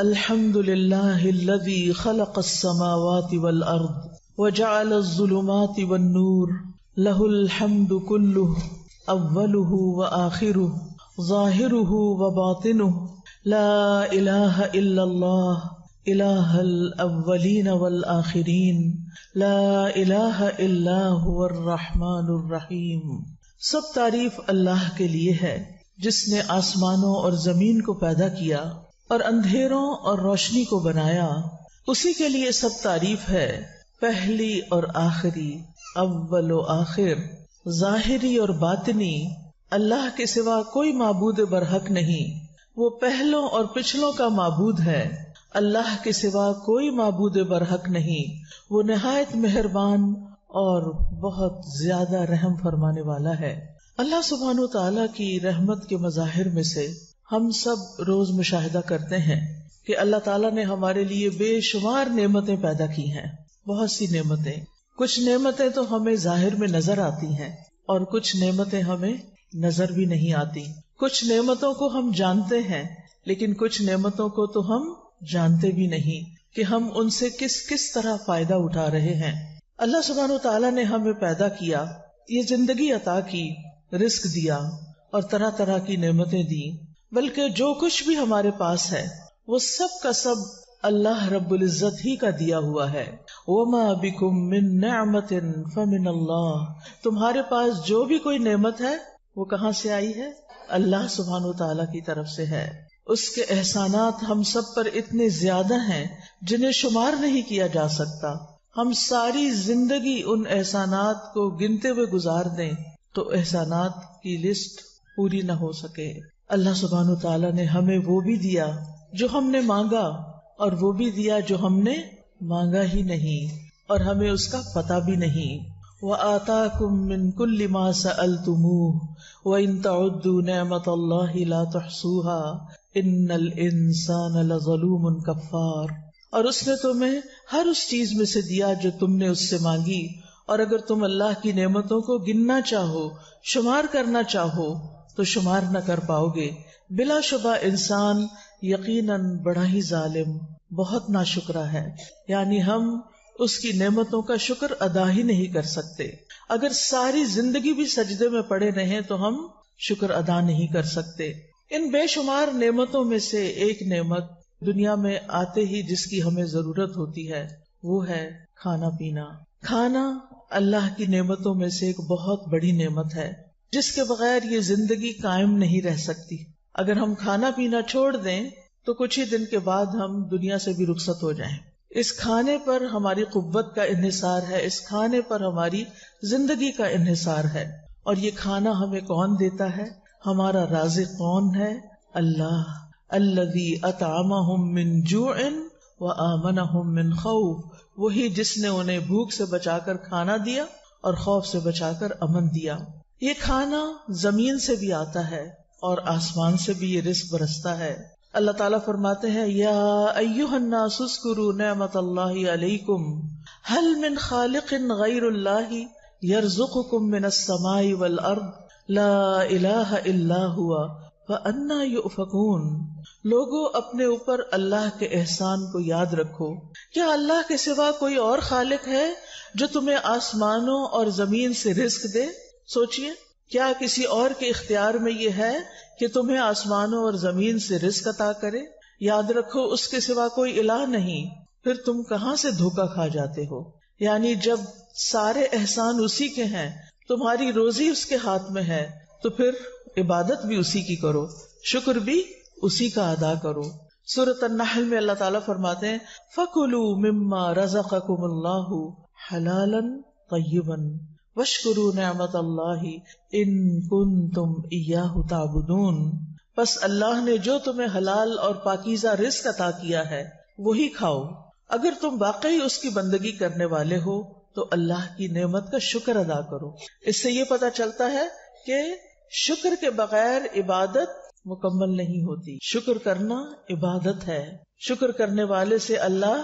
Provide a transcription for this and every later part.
अल्हम्दुलिल्लाहिल्लज़ी खलक़स समावाति वल अर्द वजअल अज़्ज़ुलुमाति वन नूर लहुल हम्दु कुल्लुहु अव्वलुहु व आखिरुहु ज़ाहिरुहु व बातिनुहु ला इलाहा इल्लल्लाह इलाहल अव्वलीन वल आखिरीन ला इलाहा इल्ला हुवर सब तारीफ़ अल्लाह के लिए है, जिसने आसमानों और ज़मीन को पैदा किया और अंधेरों और रोशनी को बनाया, उसी के लिए सब तारीफ़ है, पहली और आखिरी, अव्वल आखिर, जाहिरी और बातनी, अल्लाह के सिवा कोई माबूद बरहक नहीं, वो पहलों और पिछलों का माबूद है, अल्लाह के सिवा कोई माबूद बरहक नहीं, वो नहायत मेहरबान और बहुत ज़्यादा रहम फरमाने वाला है। अल्लाह सुबहान तआला की रहमत के मजाहिर में से हम सब रोज मुशाहिदा करते हैं कि अल्लाह ताला ने हमारे लिए बेशुमार नेमतें पैदा की हैं, बहुत सी नेमतें। कुछ नेमतें तो हमें ज़ाहिर में नज़र आती हैं और कुछ नेमतें हमें नज़र भी नहीं आती। कुछ नेमतों को हम जानते हैं, लेकिन कुछ नेमतों को तो हम जानते भी नहीं कि हम उनसे किस किस तरह फ़ायदा उठा रहे हैं। अल्लाह सुबहान तआला ने हमें पैदा किया, ये ज़िंदगी अता की, रिस्क दिया और तरह तरह की नेमतें दी। बल्कि जो कुछ भी हमारे पास है, वो सब का सब अल्लाह रब्बुल इज़्ज़त ही का दिया हुआ है। वमा बिकुम मिन निअमतिन फमिन अल्लाह। तुम्हारे पास जो भी कोई नेमत है, वो कहाँ से आई है? अल्लाह सुबहान तआला की तरफ़ से है। उसके एहसानात हम सब पर इतने ज़्यादा हैं, जिन्हें शुमार नहीं किया जा सकता। हम सारी ज़िंदगी उन एहसानात को गिनते हुए गुजार दें तो एहसानात की लिस्ट पूरी न हो सके। अल्लाह सुबहान तआला ने हमें वो भी दिया जो हमने मांगा और वो भी दिया जो हमने मांगा ही नहीं और हमें उसका पता भी नहीं। व आता कुम मिन कुल्ली मा सअलतुमुह व इन तउद्दू नेमतल्लाहि ला तुहसूहा इन्नल इंसान लज़लूमुन कफ्फार। और उसने तुम्हें हर उस चीज़ में से दिया जो तुमने उससे मांगी। और अगर तुम अल्लाह की नेमतों को गिनना चाहो, शुमार करना चाहो तो शुमार न कर पाओगे। बिलाशुबा इंसान यकीनन बड़ा ही जालिम, बहुत नाशुक्रा है। यानी हम उसकी नेमतों का शुक्र अदा ही नहीं कर सकते। अगर सारी ज़िंदगी भी सजदे में पड़े रहे तो हम शुक्र अदा नहीं कर सकते। इन बेशुमार नेमतों में से एक नेमत दुनिया में आते ही जिसकी हमें ज़रूरत होती है, वो है खाना पीना। खाना अल्लाह की नेमतों में से एक बहुत बड़ी नेमत है। जिसके बगैर ये ज़िंदगी कायम नहीं रह सकती। अगर हम खाना पीना छोड़ दें तो कुछ ही दिन के बाद हम दुनिया से भी रुखसत हो जाएँ। इस खाने पर हमारी कुत का इन्हिसार है, इस खाने पर हमारी ज़िंदगी का इन्हिसार है। और ये खाना हमें कौन देता है? हमारा राज कौन है? अल्लाह। अल्लवी अतामा मिन जुइन व आमना मिन खौफ। वही जिसने उन्हें भूख से बचाकर खाना दिया और खौफ से बचाकर अमन दिया। ये खाना ज़मीन से भी आता है और आसमान से भी ये रिस्क बरसता है। अल्लाह ताला फरमाते हैं, या अय्युहन्नासुस्कुरु नेमतल्लाहि अलैकुम। हल मिन खालिकिन गैरुल्लाहि यरजुकुकुम मिनस समाई वल अर्द। ला इलाहा इल्ला हुआ अन्ना युफकून। लोगों अपने ऊपर अल्लाह के एहसान को याद रखो। क्या अल्लाह के सिवा कोई और खालिक है जो तुम्हें आसमानों और ज़मीन से रिस्क दे? सोचिए, क्या किसी और के इख्तियार में ये है कि तुम्हें आसमानों और ज़मीन से रिस्क अता करे? याद रखो, उसके सिवा कोई इलाह नहीं। फिर तुम कहाँ से धोखा खा जाते हो? यानी जब सारे एहसान उसी के हैं, तुम्हारी रोजी उसके हाथ में है तो फिर इबादत भी उसी की करो। शुक्र भी उसी का अदा करो। सूरत नहल में अल्लाह ताला फरमाते हैं, फकुलू मिम्मा रज़क़कुमुल्लाहु हलालन तय्यबन। वशकुरु नमत अल्लाह इन कुन तुम ताबुदून। बस अल्लाह ने जो तुम्हें हलाल और पाकिजा रिस्क अता किया है, वही खाओ। अगर तुम वाकई उसकी बंदगी करने वाले हो तो अल्लाह की नेमत का शुक्र अदा करो। इससे ये पता चलता है कि शुक्र के बगैर इबादत मुकम्मल नहीं होती। शुक्र करना इबादत है। शुक्र करने वाले से अल्लाह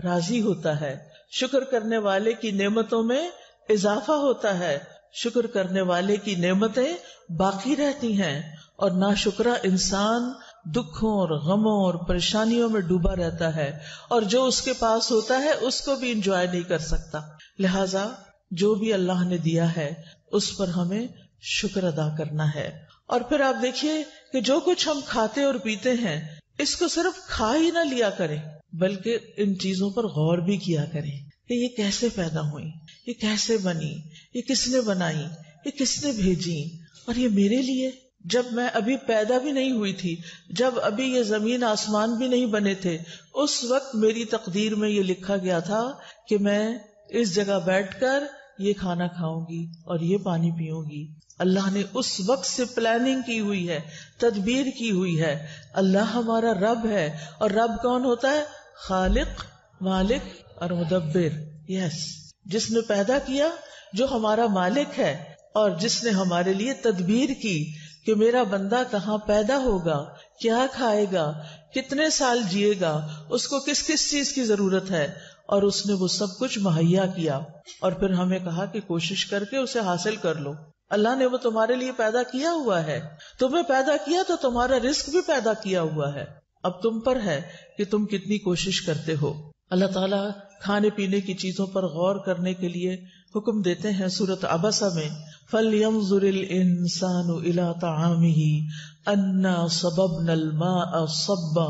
राज़ी होता है। शुक्र करने वाले की नेमतों में इजाफा होता है। शुक्र करने वाले की नेमतें बाकी रहती हैं और ना शुक्रा इंसान दुखों और गमों और परेशानियों में डूबा रहता है और जो उसके पास होता है, उसको भी इंजॉय नहीं कर सकता। लिहाजा, जो भी अल्लाह ने दिया है, उस पर हमें शुक्र अदा करना है। और फिर आप देखिए कि जो कुछ हम खाते और पीते हैं, इसको सिर्फ़ खा ही ना लिया करें, बल्कि इन चीज़ों पर गौर भी किया करें। कि ये कैसे पैदा हुई, ये कैसे बनी, ये किसने बनाई, ये किसने भेजी और ये मेरे लिए? जब मैं अभी पैदा भी नहीं हुई थी, जब अभी ये ज़मीन आसमान भी नहीं बने थे, उस वक्त मेरी तकदीर में ये लिखा गया था कि मैं इस जगह बैठकर ये खाना खाऊँगी और ये पानी पीऊँगी। अल्लाह ने उस वक्त से प्लानिंग की हुई है, तदबीर की हुई है। अल्लाह हमारा रब है और रब कौन होता है? खालिक, मालिक और मुदब्बिर। यस जिसने पैदा किया, जो हमारा मालिक है, और जिसने हमारे लिए तदबीर की कि मेरा बंदा कहाँ पैदा होगा, क्या खाएगा, कितने साल जिएगा, उसको किस किस चीज़ की ज़रूरत है, और उसने वो सब कुछ मुहैया किया। और फिर हमें कहा कि कोशिश करके उसे हासिल कर लो। अल्लाह ने वो तुम्हारे लिए पैदा किया हुआ है। तुम्हें पैदा किया तो तुम्हारा रिस्क भी पैदा किया हुआ है। अब तुम पर है कि तुम कितनी कोशिश करते हो। अल्लाह ताला खाने पीने की चीजों पर गौर करने के लिए हुक्म देते हैं सूरत अबसा में फल यमजुरिल इंसानु इला तामिही अन्ना सबबनल माअ सब्बा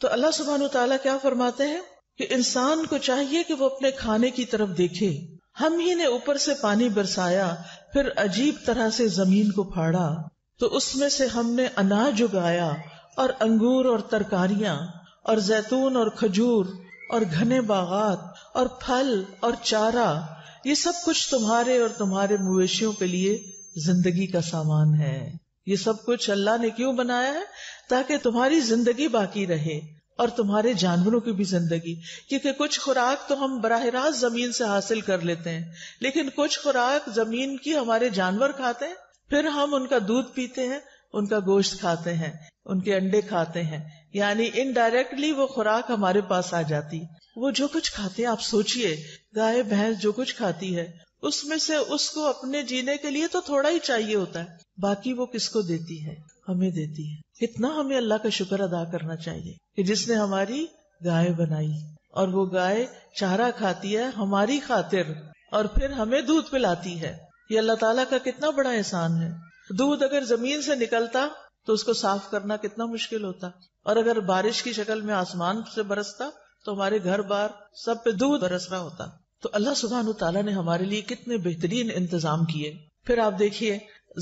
तो अल्लाह सुबहान तआला क्या फरमाते हैं? कि इंसान को चाहिए कि वो अपने खाने की तरफ़ देखे। हम ही ने ऊपर से पानी बरसाया, फिर अजीब तरह से ज़मीन को फाड़ा। तो उसमें से हमने अनाज उगाया और अंगूर और तरकारियाँ और जैतून और खजूर और घने बागात और फल और चारा, ये सब कुछ तुम्हारे और तुम्हारे मवेशियों के लिए ज़िंदगी का सामान है। ये सब कुछ अल्लाह ने क्यों बनाया है? ताकि तुम्हारी ज़िंदगी बाकी रहे और तुम्हारे जानवरों की भी ज़िंदगी। क्योंकि कुछ खुराक तो हम बराह रास्त ज़मीन से हासिल कर लेते हैं, लेकिन कुछ खुराक ज़मीन की हमारे जानवर खाते हैं। फिर हम उनका दूध पीते हैं, उनका गोश्त खाते हैं, उनके अंडे खाते हैं। यानी इनडायरेक्टली वो खुराक हमारे पास आ जाती। वो जो कुछ खाते हैं, आप सोचिए, गाय, भैंस जो कुछ खाती है उसमें से उसको अपने जीने के लिए तो थोड़ा ही चाहिए होता है। बाकी वो किसको देती है? हमें देती है। कितना हमें अल्लाह का शुक्र अदा करना चाहिए कि जिसने हमारी गाय बनाई और वो गाय चारा खाती है हमारी खातिर और फिर हमें दूध पिलाती है। ये अल्लाह ताला का कितना बड़ा एहसान है। दूध अगर ज़मीन से निकलता तो उसको साफ़ करना कितना मुश्किल होता। और अगर बारिश की शक्ल में आसमान से बरसता तो हमारे घर बार सब पे दूध बरस रहा होता। तो अल्लाह सुबहान तला ने हमारे लिए कितने बेहतरीन इंतज़ाम किए। फिर आप देखिए,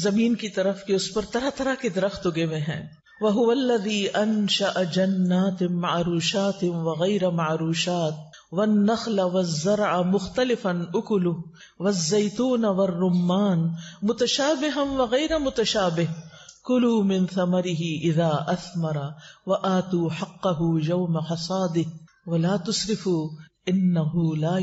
ज़मीन की तरफ़ के उस पर तरह तरह के दरख्त उगे हुए हैं। वही अनशा जन्नात मारूशात वगैर मारूशात वन नखल वज़रा मुख्तलिफन उकुलु वज़ैतून वर्रुमान मुतशाबे हम वगैरह मुतशाबे कुलू मिन समरिही इजा असमरा व आतू हक्कहू यौम हसादि वला तुसरिफू इन्नहू ला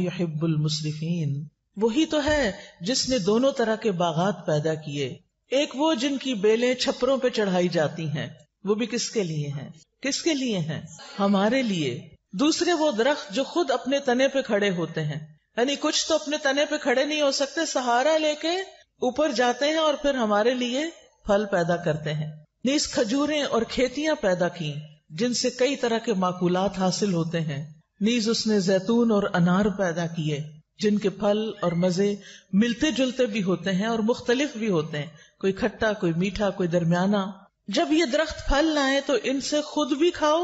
मुसरिफीन। वही तो है जिसने दोनों तरह के बागात पैदा किए। एक वो जिनकी बेलें छपरों पे चढ़ाई जाती हैं, वो भी किसके लिए हैं? किसके लिए हैं? हमारे लिए। दूसरे वो दरख्त जो खुद अपने तने पे खड़े होते हैं। यानी कुछ तो अपने तने पे खड़े नहीं हो सकते, सहारा लेके ऊपर जाते हैं और फिर हमारे लिए फल पैदा करते हैं। नीस खजूरें और खेतियाँ पैदा की, जिनसे कई तरह के माकूलात हासिल होते हैं। नीज उसने जैतून और अनार पैदा किए, जिनके फल और मज़े मिलते जुलते भी होते हैं और मुख्तलिफ़ भी होते हैं। कोई खट्टा, कोई मीठा, कोई दरमियाना। जब ये दरख्त फल लाए तो इनसे खुद भी खाओ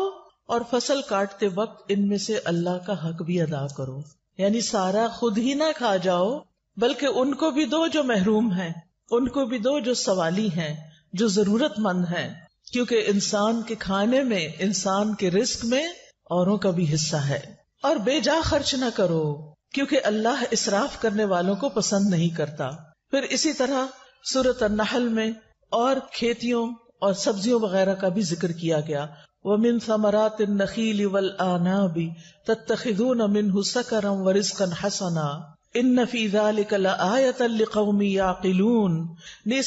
और फ़सल काटते वक्त इनमें से अल्लाह का हक भी अदा करो। यानी सारा खुद ही ना खा जाओ, बल्कि उनको भी दो जो महरूम हैं, उनको भी दो जो सवाली हैं, जो जरूरतमंद हैं। क्योंकि इंसान के खाने में, इंसान के रिस्क में औरों का भी हिस्सा है। और बेजा खर्च न करो, क्योंकि अल्लाह इसराफ करने वालों को पसंद नहीं करता। फिर इसी तरह सूरत नहल में और खेतियों और सब्जियों वगैरह का भी ज़िक्र किया गया। वमिन समरात नखील वल आनाबी, तत्तखिदून मिनहु सकरम व हसना। इन फ़ी ज़ालिका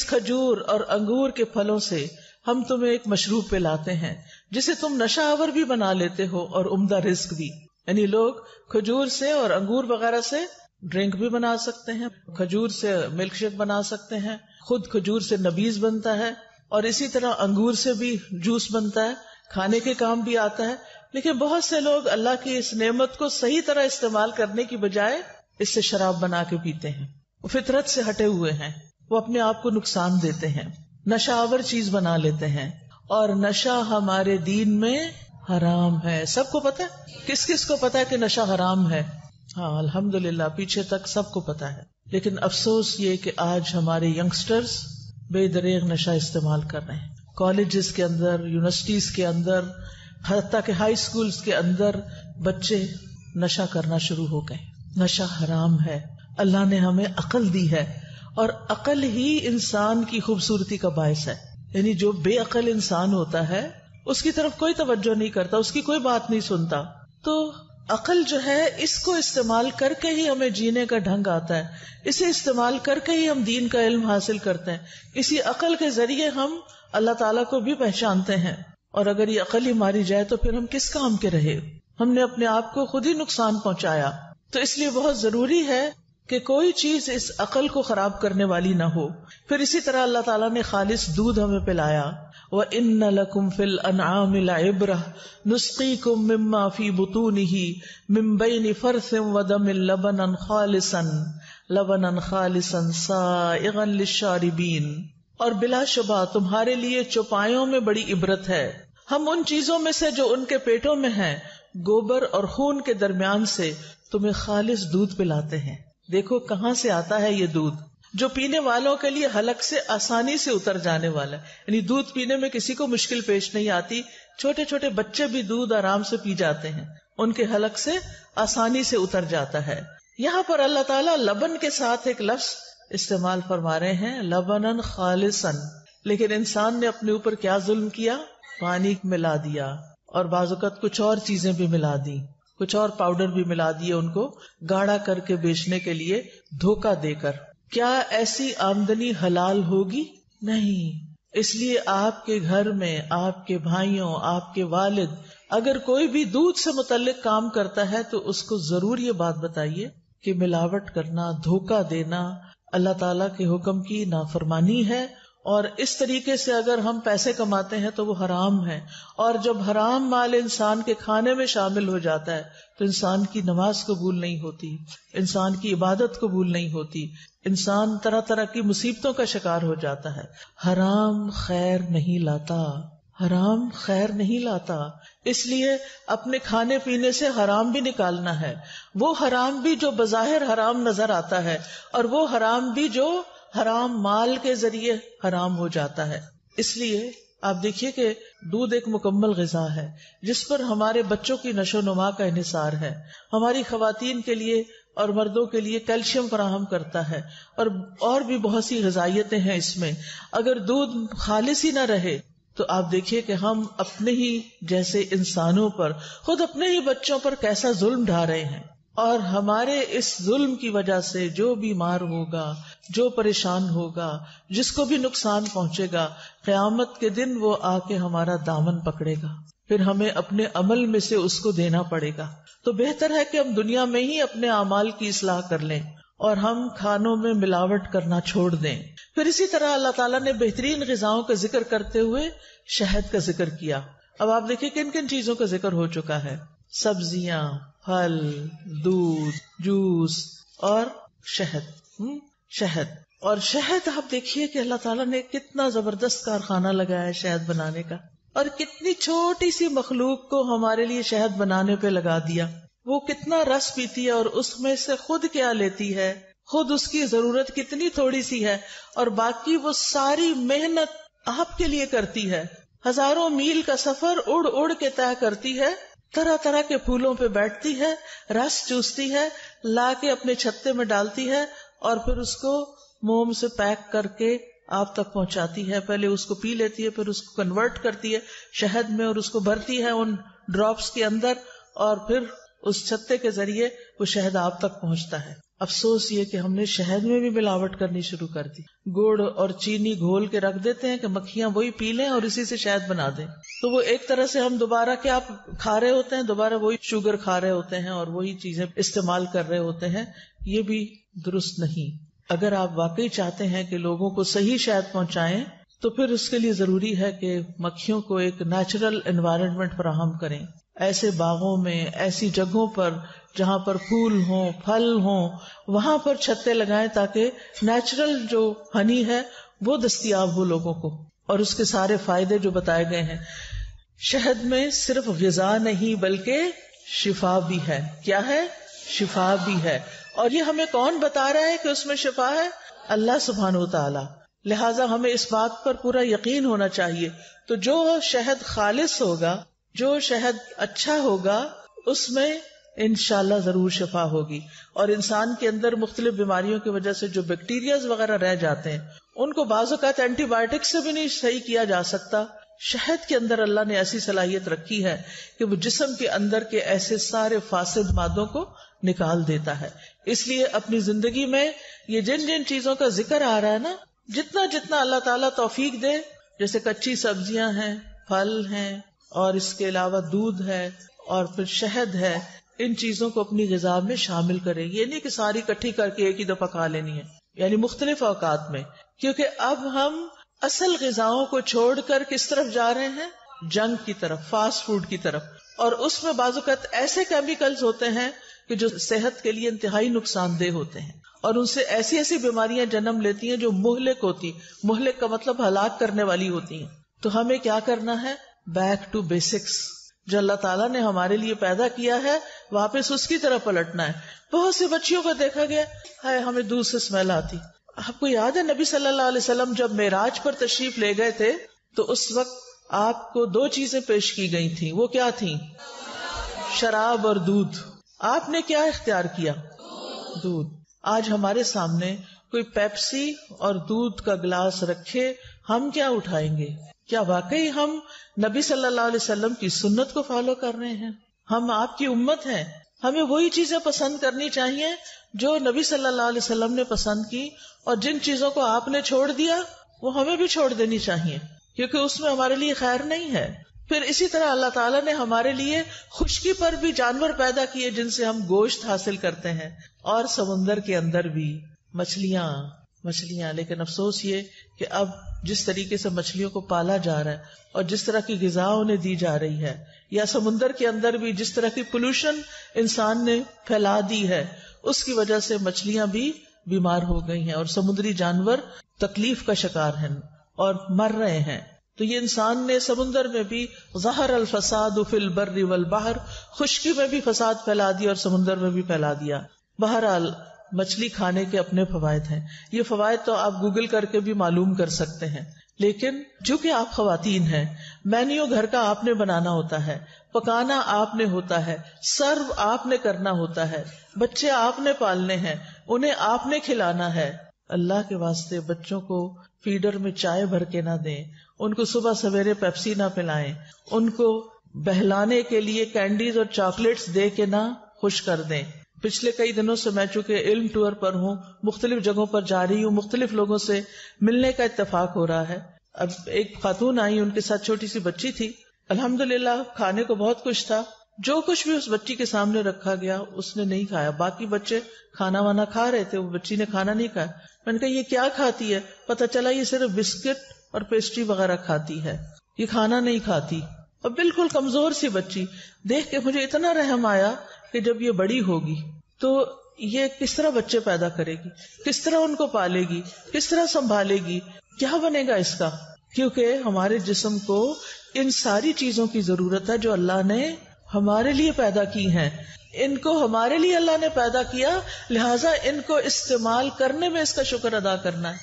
खजूर और अंगूर के फलों से हम तुम्हें एक मशरूब पिलाते हैं, जिसे तुम नशावर भी बना लेते हो और उम्दा रिस्क भी। यानी लोग खजूर से और अंगूर वगैरह से ड्रिंक भी बना सकते हैं, खजूर से मिल्क शेक बना सकते हैं, खुद खजूर से नबीज बनता है और इसी तरह अंगूर से भी जूस बनता है, खाने के काम भी आता है। लेकिन बहुत से लोग अल्लाह की इस नेमत को सही तरह इस्तेमाल करने की बजाय इससे शराब बना के पीते हैं। वो फितरत से हटे हुए हैं, वो अपने आप को नुकसान देते हैं। नशावर चीज़ बना लेते हैं। और नशा हमारे दीन में हराम है। सबको पता है? किस किस को पता है कि नशा हराम है? हाँ अल्हम्दुलिल्लाह, पीछे तक सबको पता है। लेकिन अफसोस ये कि आज हमारे यंगस्टर्स बेदरेग नशा इस्तेमाल कर रहे हैं। कॉलेजेस के अंदर, यूनिवर्सिटीज के अंदर हत्या के हाई स्कूल्स के अंदर बच्चे नशा करना शुरू हो गए। नशा हराम है। अल्लाह ने हमें अकल दी है। और अकल ही इंसान की खूबसूरती का बायस है। यानी जो बेअकल इंसान होता है, उसकी तरफ़ कोई तवज्जो नहीं करता, उसकी कोई बात नहीं सुनता। तो अकल जो है, इसको इस्तेमाल करके ही हमें जीने का ढंग आता है। इसे इस्तेमाल करके ही हम दीन का इल्म हासिल करते हैं। इसी अकल के ज़रिए हम अल्लाह ताला को भी पहचानते हैं। और अगर ये अकल ही मारी जाए तो फिर हम किस काम के रहे? हमने अपने आप को खुद ही नुकसान पहुँचाया। तो इसलिए बहुत ज़रूरी है कि कोई चीज़ इस अकल को खराब करने वाली ना हो। फिर इसी तरह अल्लाह ताला ने खालिस दूध हमें पिलाया। व इन लकुम फिल अनआमिब्रा नुस्की कुम मिम्मा फ़ी बुतूनिही मिम्बैन फरसिम वदम लबनन खालिसन लबनन खालिसन लिशारिबीन। और बिलाशुबा, तुम्हारे लिए चौपायों में बड़ी इबरत है। हम उन चीज़ों में से जो उनके पेटों में है, गोबर और खून के दरमियान से तुम्हें खालिस दूध पिलाते हैं। देखो कहाँ से आता है ये दूध? जो पीने वालों के लिए हलक से आसानी से उतर जाने वाला है। यानी दूध पीने में किसी को मुश्किल पेश नहीं आती। छोटे छोटे बच्चे भी दूध आराम से पी जाते हैं। उनके हलक से आसानी से उतर जाता है। यहाँ पर अल्लाह ताला लबन के साथ एक लफ्ज इस्तेमाल फरमा रहे हैं, लबनन खालिसन। लेकिन इंसान ने अपने ऊपर क्या जुल्म किया? पानी मिला दिया। और बाजुकत कुछ और चीज़ें भी मिला दी। कुछ और पाउडर भी मिला दिए उनको, गाढ़ा करके बेचने के लिए धोखा देकर। क्या ऐसी आमदनी हलाल होगी? नहीं। इसलिए आपके घर में, आपके भाइयों, आपके वालिद, अगर कोई भी दूध से मुतलिक काम करता है तो उसको ज़रूर ये बात बताइए कि मिलावट करना, धोखा देना, अल्लाह ताला के हुक्म की नाफरमानी है और इस तरीके से अगर हम पैसे कमाते हैं तो वो हराम है। और जब हराम माल इंसान के खाने में शामिल हो जाता है तो इंसान की नमाज़ कबूल नहीं होती, इंसान की इबादत कबूल नहीं होती, इंसान तरह तरह की मुसीबतों का शिकार हो जाता है। हराम खैर नहीं लाता, हराम खैर नहीं लाता। इसलिए अपने खाने पीने से हराम भी निकालना है। वो हराम भी जो बजाहिर हराम नज़र आता है, और वो हराम भी जो हराम माल के ज़रिए हराम हो जाता है। इसलिए आप देखिए कि दूध एक मुकम्मल गजा है, जिस पर हमारे बच्चों की नशो नुमा का इसार है। हमारी खातन के लिए और मर्दों के लिए कैल्शियम फराहम करता है और और भी बहुत सी गजाइयतें हैं इसमें। अगर दूध खालिश ही ना रहे तो आप देखिए कि हम अपने ही जैसे इंसानों पर, खुद अपने ही बच्चों पर कैसा जुल्म ढा रहे हैं। और हमारे इस जुल्म की वजह से जो बीमार होगा, जो परेशान होगा, जिसको भी नुकसान पहुंचेगा, क्यामत के दिन वो आके हमारा दामन पकड़ेगा। फिर हमें अपने अमल में से उसको देना पड़ेगा। तो बेहतर है कि हम दुनिया में ही अपने अमाल की इसलाह कर लें और हम खानों में मिलावट करना छोड़ दें। फिर इसी तरह अल्लाह ताला ने बेहतरीन गजाओं का ज़िक्र करते हुए शहद का ज़िक्र किया। अब आप देखिए किन किन चीज़ों का ज़िक्र हो चुका है। सब्ज़ियाँ फल दूध जूस और शहद हम्म, शहद। और शहद आप देखिए कि अल्लाह ताला ने कितना ज़बरदस्त कारखाना लगाया है शहद बनाने का। और कितनी छोटी सी मखलूक को हमारे लिए शहद बनाने पे लगा दिया। वो कितना रस पीती है और उसमें से खुद क्या लेती है? खुद उसकी ज़रूरत कितनी थोड़ी सी है? और बाकी वो सारी मेहनत आपके लिए करती है। हज़ारों मील का सफ़र उड़ उड़ के तय करती है। तरह तरह के फूलों पे बैठती है, रस चूसती है ला के अपने छत्ते में डालती है और फिर उसको मोम से पैक करके आप तक पहुंचाती है। पहले उसको पी लेती है, फिर उसको कन्वर्ट करती है शहद में और उसको भरती है उन ड्रॉप्स के अंदर और फिर उस छत्ते के ज़रिए वो शहद आप तक पहुँचता है। अफसोस ये कि हमने शहद में भी मिलावट करनी शुरू कर दी। गुड़ और चीनी घोल के रख देते हैं कि मक्खियाँ वही पी लें और इसी से शहद बना दें। तो वो एक तरह से हम दोबारा क्या आप खा रहे होते हैं? दोबारा वही शुगर खा रहे होते हैं और वही चीज़ें इस्तेमाल कर रहे होते हैं। ये भी दुरुस्त नहीं। अगर आप वाकई चाहते हैं कि लोगों को सही शहद पहुंचाएँ तो फिर उसके लिए ज़रूरी है कि मक्खियों को एक नेचुरल एनवायरनमेंट फराहम करें। ऐसे बागों में, ऐसी जगहों पर जहाँ पर फूल हो, फल हो, वहाँ पर छत्ते लगाएँ ताकि नेचुरल जो हनी है, वो दस्तियाब हो लोगों को और उसके सारे फ़ायदे जो बताए गए हैं। शहद में सिर्फ़ गजा नहीं, बल्कि शिफा भी है। क्या है? शिफा भी है। और ये हमें कौन बता रहा है कि उसमें शिफा है? अल्लाह सुबहान तला लिहाजा हमें इस बात पर पूरा यकीन होना चाहिए। तो जो शहद खालिश होगा, जो शहद अच्छा होगा, उसमें इनशाला ज़रूर शफा होगी। और इंसान के अंदर मुख्तलिफ़ बीमारियों की वजह से जो बैक्टीरियाज वगैरह रह जाते हैं, उनको बाजुकात एंटीबायोटिक से भी नहीं सही किया जा सकता। शहद के अंदर अल्लाह ने ऐसी सलाहियत रखी है कि वो जिसम के अंदर के ऐसे सारे फासिद मादों को निकाल देता है। इसलिए अपनी ज़िंदगी में ये जिन जिन चीज़ों का ज़िक्र आ रहा है ना जितना जितना अल्लाह ताला तौफीक दे, जैसे कच्ची सब्ज़ियाँ हैं, फल हैं, और इसके अलावा दूध है, और फिर शहद है इन चीज़ों को अपनी गजा में शामिल करें ये नहीं कि सारी इकट्ठी करके एक ही दफ़ा खा लेनी है। यानी मुख्तलिफ़ अवकात में। क्योंकि अब हम असल गजाओं को छोड़कर किस तरफ़ जा रहे हैं? जंग की तरफ़, फास्ट फ़ूड की तरफ़। और उसमें बाजुकत ऐसे केमिकल्स होते हैं कि जो सेहत के लिए इंतहाई नुकसानदेह होते हैं। और उनसे ऐसी ऐसी बीमारियाँ जन्म लेती हैं जो मुहलिक होती मुहलिक का मतलब हलाक करने वाली होती हैं। तो हमें क्या करना है? बैक टू बेसिक्स जो अल्लाह ताला ने हमारे लिए पैदा किया है, वापस उसकी तरफ़ पलटना है। बहुत सी बच्चियों को देखा गया है हमें दूध से स्मेल आती। आपको याद है, नबी सल्लल्लाहु अलैहि वसल्लम जब मेराज पर तशरीफ़ ले गए थे तो उस वक्त आपको दो चीज़ें पेश की गई थी। वो क्या थी? शराब और दूध। आपने क्या इख्तियार किया? दूध। आज हमारे सामने कोई पेप्सी और दूध का गिलास रखे, हम क्या उठाएँगे? क्या वाकई हम नबी सल्लल्लाहु अलैहि वसल्लम की सुन्नत को फॉलो कर रहे हैं? हम आपकी उम्मत हैं। हमें वही चीज़ें पसंद करनी चाहिए जो नबी सल्लल्लाहु अलैहि वसल्लम ने पसंद की और जिन चीज़ों को आपने छोड़ दिया, वो हमें भी छोड़ देनी चाहिए, क्योंकि उसमें हमारे लिए खैर नहीं है। फिर इसी तरह अल्लाह ताला ने हमारे लिए खुशकी पर भी जानवर पैदा किए जिनसे हम गोश्त हासिल करते हैं और समुन्दर के अंदर भी मछलियाँ मछलियाँ। लेकिन अफसोस ये कि अब जिस तरीके से मछलियों को पाला जा रहा है और जिस तरह की गजा उन्हें दी जा रही है, या समुन्दर के अंदर भी जिस तरह की पोल्यूशन इंसान ने फैला दी है, उसकी वजह से मछलियाँ भी बीमार हो गई हैं और समुद्री जानवर तकलीफ़ का शिकार हैं और मर रहे हैं। तो ये इंसान ने समुन्दर में भी जहर अल फसाद उफिल बर्री वल बाहर, खुशकी में भी फसाद फैला दिया और समुन्दर में भी फैला दिया। बहरहाल मछली खाने के अपने फवायद हैं। ये फवायद तो आप गूगल करके भी मालूम कर सकते हैं। लेकिन चूँकि आप खातन हैं, मेन्यू घर का आपने बनाना होता है, पकाना आपने होता है, सर्व आपने करना होता है, बच्चे आपने पालने हैं, उन्हें आपने खिलाना है। अल्लाह के वास्ते बच्चों को फीडर में चाय भर के ना दें, उनको सुबह सवेरे पेप्सी ना पिलाएँ, उनको बहलाने के लिए कैंडीज और चॉकलेट्स दे के ना खुश कर दें। पिछले कई दिनों से मैं चूँकि इल्म टूर पर हूँ, मुख्तलिफ़ जगहों पर जा रही हूँ, मुख्तलिफ़ लोगों से मिलने का इतफाक हो रहा है। अब एक खातून आई, उनके साथ छोटी सी बच्ची थी। अल्हम्दुलिल्लाह, खाने को बहुत कुछ था। जो कुछ भी उस बच्ची के सामने रखा गया, उसने नहीं खाया। बाकी बच्चे खाना वाना खा रहे थे, वो बच्ची ने खाना नहीं खाया। मैंने कहा, ये क्या खाती है? पता चला, ये सिर्फ़ बिस्किट और पेस्ट्री वगैरह खाती है। ये खाना नहीं खाती। और बिल्कुल कमज़ोर सी बच्ची। देख के मुझे इतना रहम आया कि जब ये बड़ी होगी तो ये किस तरह बच्चे पैदा करेगी? किस तरह उनको पालेगी? किस तरह संभालेगी? क्या बनेगा इसका? क्योंकि हमारे जिस्म को इन सारी चीज़ों की ज़रूरत है जो अल्लाह ने हमारे लिए पैदा की हैं। इनको हमारे लिए अल्लाह ने पैदा किया, लिहाजा इनको इस्तेमाल करने में इसका शुक्र अदा करना है।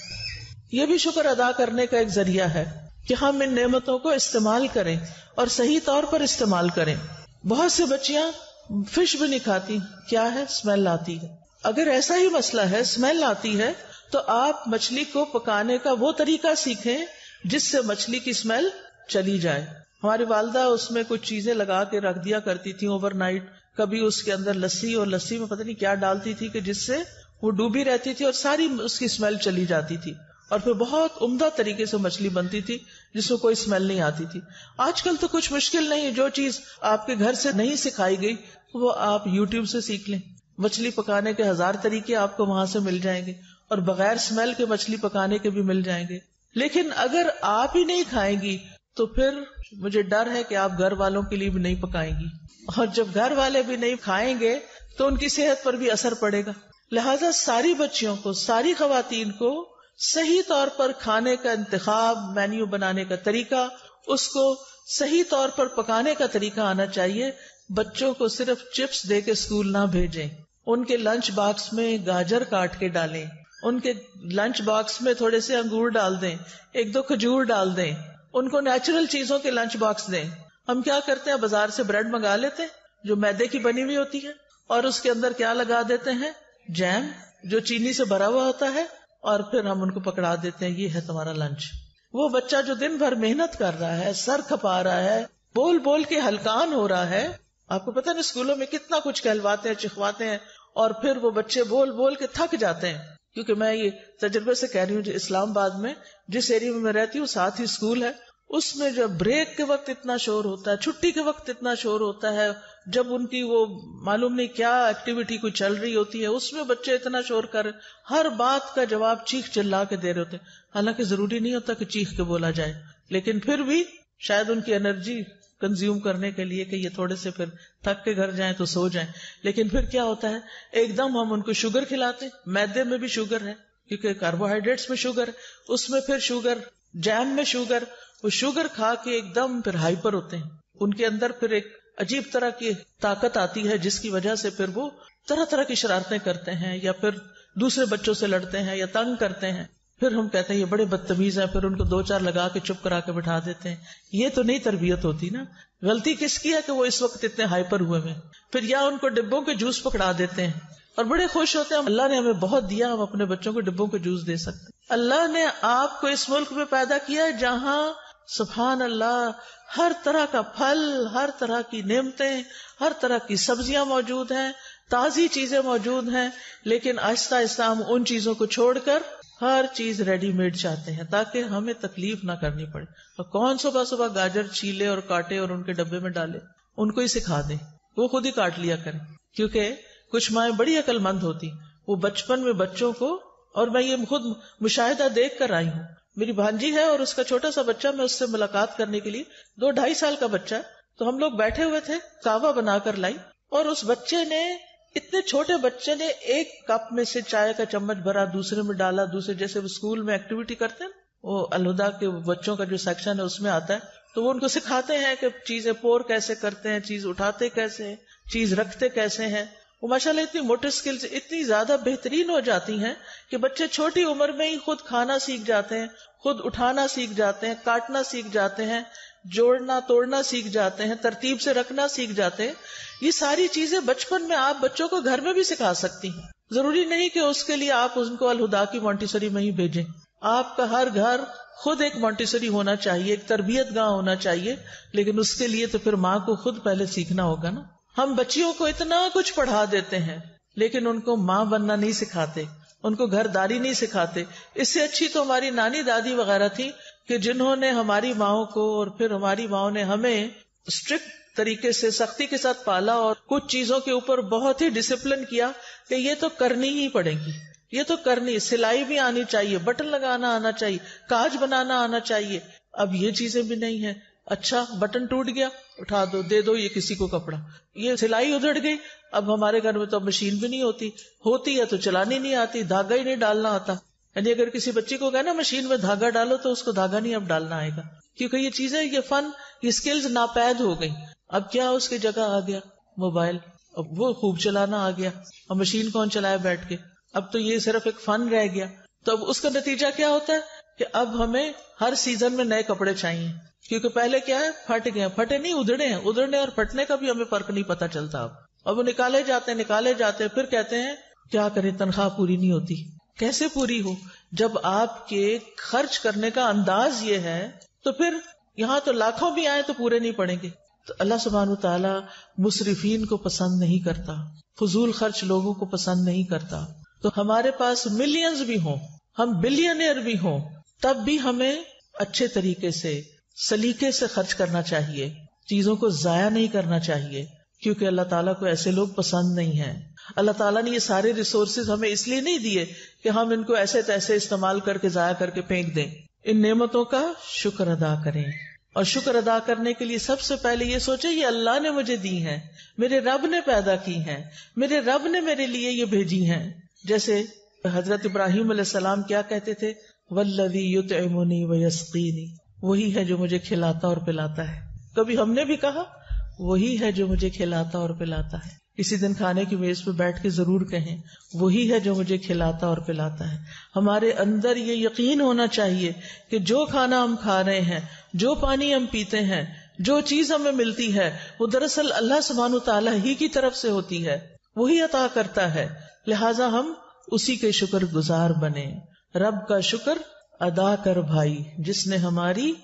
ये भी शुक्र अदा करने का एक ज़रिया है कि हम इन नेमतों को इस्तेमाल करें और सही तौर पर इस्तेमाल करें। बहुत सी बच्चियाँ फ़िश भी नहीं खाती। क्या है? स्मेल आती है। अगर ऐसा ही मसला है, स्मेल आती है तो आप मछली को पकाने का वो तरीका सीखें जिससे मछली की स्मेल चली जाए। हमारी वालदा उसमें कुछ चीज़ें लगा के रख दिया करती थी ओवरनाइट कभी उसके अंदर लस्सी और लस्सी में पता नहीं क्या डालती थी कि जिससे वो डूबी रहती थी और सारी उसकी स्मेल चली जाती थी। और फिर बहुत उम्दा तरीके से मछली बनती थी, जिसमें कोई स्मेल नहीं आती थी। आजकल तो कुछ मुश्किल नहीं है। जो चीज़ आपके घर से नहीं सिखाई गई वो आप यूट्यूब से सीख लें। मछली पकाने के हज़ार तरीके आपको वहाँ से मिल जाएँगे और बगैर स्मेल के मछली पकाने के भी मिल जाएँगे। लेकिन अगर आप ही नहीं खाएँगी तो फिर मुझे डर है कि आप घर वालों के लिए भी नहीं पकाएँगी। और जब घर वाले भी नहीं खाएँगे तो उनकी सेहत पर भी असर पड़ेगा। लिहाजा सारी बच्चियों को, सारी खातन को सही तौर पर खाने का इंतखाब मेन्यू बनाने का तरीका, उसको सही तौर पर पकाने का तरीका आना चाहिए बच्चों को सिर्फ़ चिप्स दे के स्कूल ना भेजें। उनके लंच बॉक्स में गाजर काट के डालें। उनके लंच बॉक्स में थोड़े से अंगूर डाल दें। एक दो खजूर डाल दें। उनको नेचुरल चीज़ों के लंच बॉक्स दें। हम क्या करते हैं? बाज़ार से ब्रेड मंगा लेते हैं, जो मैदे की बनी हुई होती है, और उसके अंदर क्या लगा देते हैं? जैम जो चीनी से भरा हुआ होता है, और फिर हम उनको पकड़ा देते हैं, ये है तुम्हारा लंच वो बच्चा जो दिन भर मेहनत कर रहा है, सर खपा रहा है बोल बोल के हलकान हो रहा है आपको पता नहीं स्कूलों में कितना कुछ कहलवाते हैं, चिखवाते हैं, और फिर वो बच्चे बोल बोल के थक जाते हैं। क्योंकि मैं ये तजुर्बे से कह रही हूँ इस्लामाबाद में, जिस एरिया में मैं रहती हूँ, साथ ही स्कूल है, उसमें जब ब्रेक के वक्त इतना शोर होता है, छुट्टी के वक्त इतना शोर होता है, जब उनकी वो मालूम नहीं क्या एक्टिविटी कोई चल रही होती है, उसमें बच्चे इतना शोर कर, हर बात का जवाब चीख चिल्ला के दे रहे होते हालाँकि ज़रूरी नहीं होता कि चीख के बोला जाए, लेकिन फिर भी शायद उनकी एनर्जी कंज्यूम करने के लिए कि ये थोड़े से फिर थक के घर जाएँ तो सो जाएँ। लेकिन फिर क्या होता है? एकदम हम उनको शुगर खिलाते मैदे में भी शुगर है, क्योंकि कार्बोहाइड्रेट्स में शुगर, उसमें फिर शुगर जैम में शुगर, वो शुगर खा के एकदम फिर हाइपर होते हैं। उनके अंदर फिर एक अजीब तरह की ताकत आती है, जिसकी वजह से फिर वो तरह तरह की शरारतें करते हैं, या फिर दूसरे बच्चों से लड़ते हैं, या तंग करते हैं। फिर हम कहते हैं, ये बड़े बदतमीज हैं। फिर उनको दो चार लगा के चुप करा के बिठा देते हैं। ये तो नहीं तरबियत होती ना। गलती किसकी है कि वो इस वक्त इतने हाइपर हुए हैं? फिर या उनको डिब्बों के जूस पकड़ा देते हैं। और बड़े खुश होते हैं, अल्लाह ने हमें बहुत दिया, हम अपने बच्चों को डिब्बों के जूस दे सकते अल्लाह ने आपको इस मुल्क में पैदा किया जहाँ सुबहान अल्लाह हर तरह का फल, हर तरह की नेमतें, हर तरह की सब्ज़ियाँ मौजूद हैं, ताजी चीज़ें मौजूद हैं, लेकिन आहिस्ता आहिस्ता हम उन चीज़ों को छोड़कर हर चीज़ रेडीमेड चाहते हैं ताकि हमें तकलीफ़ ना करनी पड़े। और कौन सुबह सुबह गाजर छीले और काटे और उनके डब्बे में डाले? उनको ही सिखा दे। वो खुद ही काट लिया करें। क्योंकि कुछ माए बड़ी अकलमंद होती। वो बचपन में बच्चों को, और मैं ये खुद मुशाहिदा देख कर आई हूँ। मेरी भांजी है और उसका छोटा सा बच्चा मैं उससे मुलाकात करने के लिए दो ढाई साल का बच्चा। तो हम लोग बैठे हुए थे, कावा बनाकर लाई। और उस बच्चे ने इतने छोटे बच्चे ने एक कप में से चाय का चम्मच भरा, दूसरे में डाला, दूसरे जैसे वो स्कूल में एक्टिविटी करते हैं, वो अलहुदा के बच्चों का जो सेक्शन है उसमें आता है तो वो उनको सिखाते हैं कि चीज़ें पोर कैसे करते हैं, चीज़ उठाते कैसे चीज़ रखते कैसे हैं। वो माशाल्लाह इतनी मोटर स्किल्स इतनी ज़्यादा बेहतरीन हो जाती हैं कि बच्चे छोटी उम्र में ही खुद खाना सीख जाते हैं, खुद उठाना सीख जाते हैं, काटना सीख जाते हैं। जोड़ना, तोड़ना सीख जाते हैं, तरतीब से रखना सीख जाते हैं। ये सारी चीज़ें बचपन में आप बच्चों को घर में भी सिखा सकती हैं। ज़रूरी नहीं कि उसके लिए आप उनको अलहुदा की मोन्टिसरी में ही भेजें। आपका हर घर खुद एक मोन्टिसरी होना चाहिए, एक तरबियत गाँव होना चाहिए, लेकिन उसके लिए तो फिर माँ को खुद पहले सीखना होगा ना। हम बच्चियों को इतना कुछ पढ़ा देते हैं, लेकिन उनको माँ बनना नहीं सिखाते, उनको घरदारी नहीं सिखाते। इससे अच्छी तो हमारी नानी दादी वगैरह थी कि जिन्होंने हमारी माओ को और फिर हमारी माओ ने हमें स्ट्रिक्ट तरीके से, सख्ती के साथ पाला और कुछ चीज़ों के ऊपर बहुत ही डिसिप्लिन किया कि ये तो करनी ही पड़ेगी। ये तो करनी, सिलाई भी आनी चाहिए, बटन लगाना आना चाहिए, काज बनाना आना चाहिए। अब ये चीज़ें भी नहीं है। अच्छा बटन टूट गया, उठा दो, दे दो ये किसी को कपड़ा। ये सिलाई उधड़ गई, अब हमारे घर में तो मशीन भी नहीं होती। होती है तो चलानी नहीं आती, धागा ही नहीं डालना आता। यानी अगर किसी बच्चे को कहना मशीन में धागा डालो तो उसको धागा नहीं अब डालना आएगा। क्योंकि ये चीज़ें, ये फन ये स्किल्स नापैद हो गई। अब क्या उसकी जगह आ गया? मोबाइल अब वो खूब चलाना आ गया। और मशीन कौन चलाए बैठ के? अब तो ये सिर्फ़ एक फन रह गया। तो अब उसका नतीजा क्या होता है? कि अब हमें हर सीज़न में नए कपड़े चाहिए। क्योंकि पहले क्या है? फट गए फटे नहीं, उधड़े हैं। उधड़ने और फटने का भी हमें फ़र्क नहीं पता चलता अब। अब वो निकाले जाते निकाले जाते फिर कहते हैं, क्या करें? तनख्वाह पूरी नहीं होती। कैसे पूरी हो? जब आपके खर्च करने का अंदाज ये है तो फिर यहाँ तो लाखों भी आए तो पूरे नहीं पड़ेंगे। तो अल्लाह सुबहान तला मुसरफीन को पसंद नहीं करता, फजूल खर्च लोगों को पसंद नहीं करता। तो हमारे पास मिलियंस भी हों, हम बिलियनियर भी हों, तब भी हमें अच्छे तरीके से, सलीके से खर्च करना चाहिए, चीज़ों को जाया नहीं करना चाहिए, क्योंकि अल्लाह ताला को ऐसे लोग पसंद नहीं है। अल्लाह ताला ने ये सारे रिसोर्सेज हमें इसलिए नहीं दिए कि हम इनको ऐसे तैसे इस्तेमाल करके जाया करके फेंक दें। इन नेमतों का शुक्र अदा करें। और शुक्र अदा करने के लिए सबसे पहले ये सोचे, ये अल्लाह ने मुझे दी हैं, मेरे रब ने पैदा की हैं, मेरे रब ने मेरे लिए ये भेजी हैं। जैसे हज़रत इब्राहिम क्या कहते थे? वल्लवी युतमुनी वयस्कीनी। वही है जो मुझे खिलाता और पिलाता है। कभी हमने भी कहा, वही है जो मुझे खिलाता और पिलाता है। किसी दिन खाने की मेज पे बैठ के ज़रूर कहें, वही है जो मुझे खिलाता और पिलाता है। हमारे अंदर ये यकीन होना चाहिए कि जो खाना हम खा रहे हैं, जो पानी हम पीते हैं, जो चीज़ हमें मिलती है, वो दरअसल अल्लाह सुबहान ताला ही की तरफ़ से होती है। वही अता करता है। लिहाजा हम उसी के शुक्र गुजार बने। रब का शुक्र अदा कर भाई, जिसने हमारी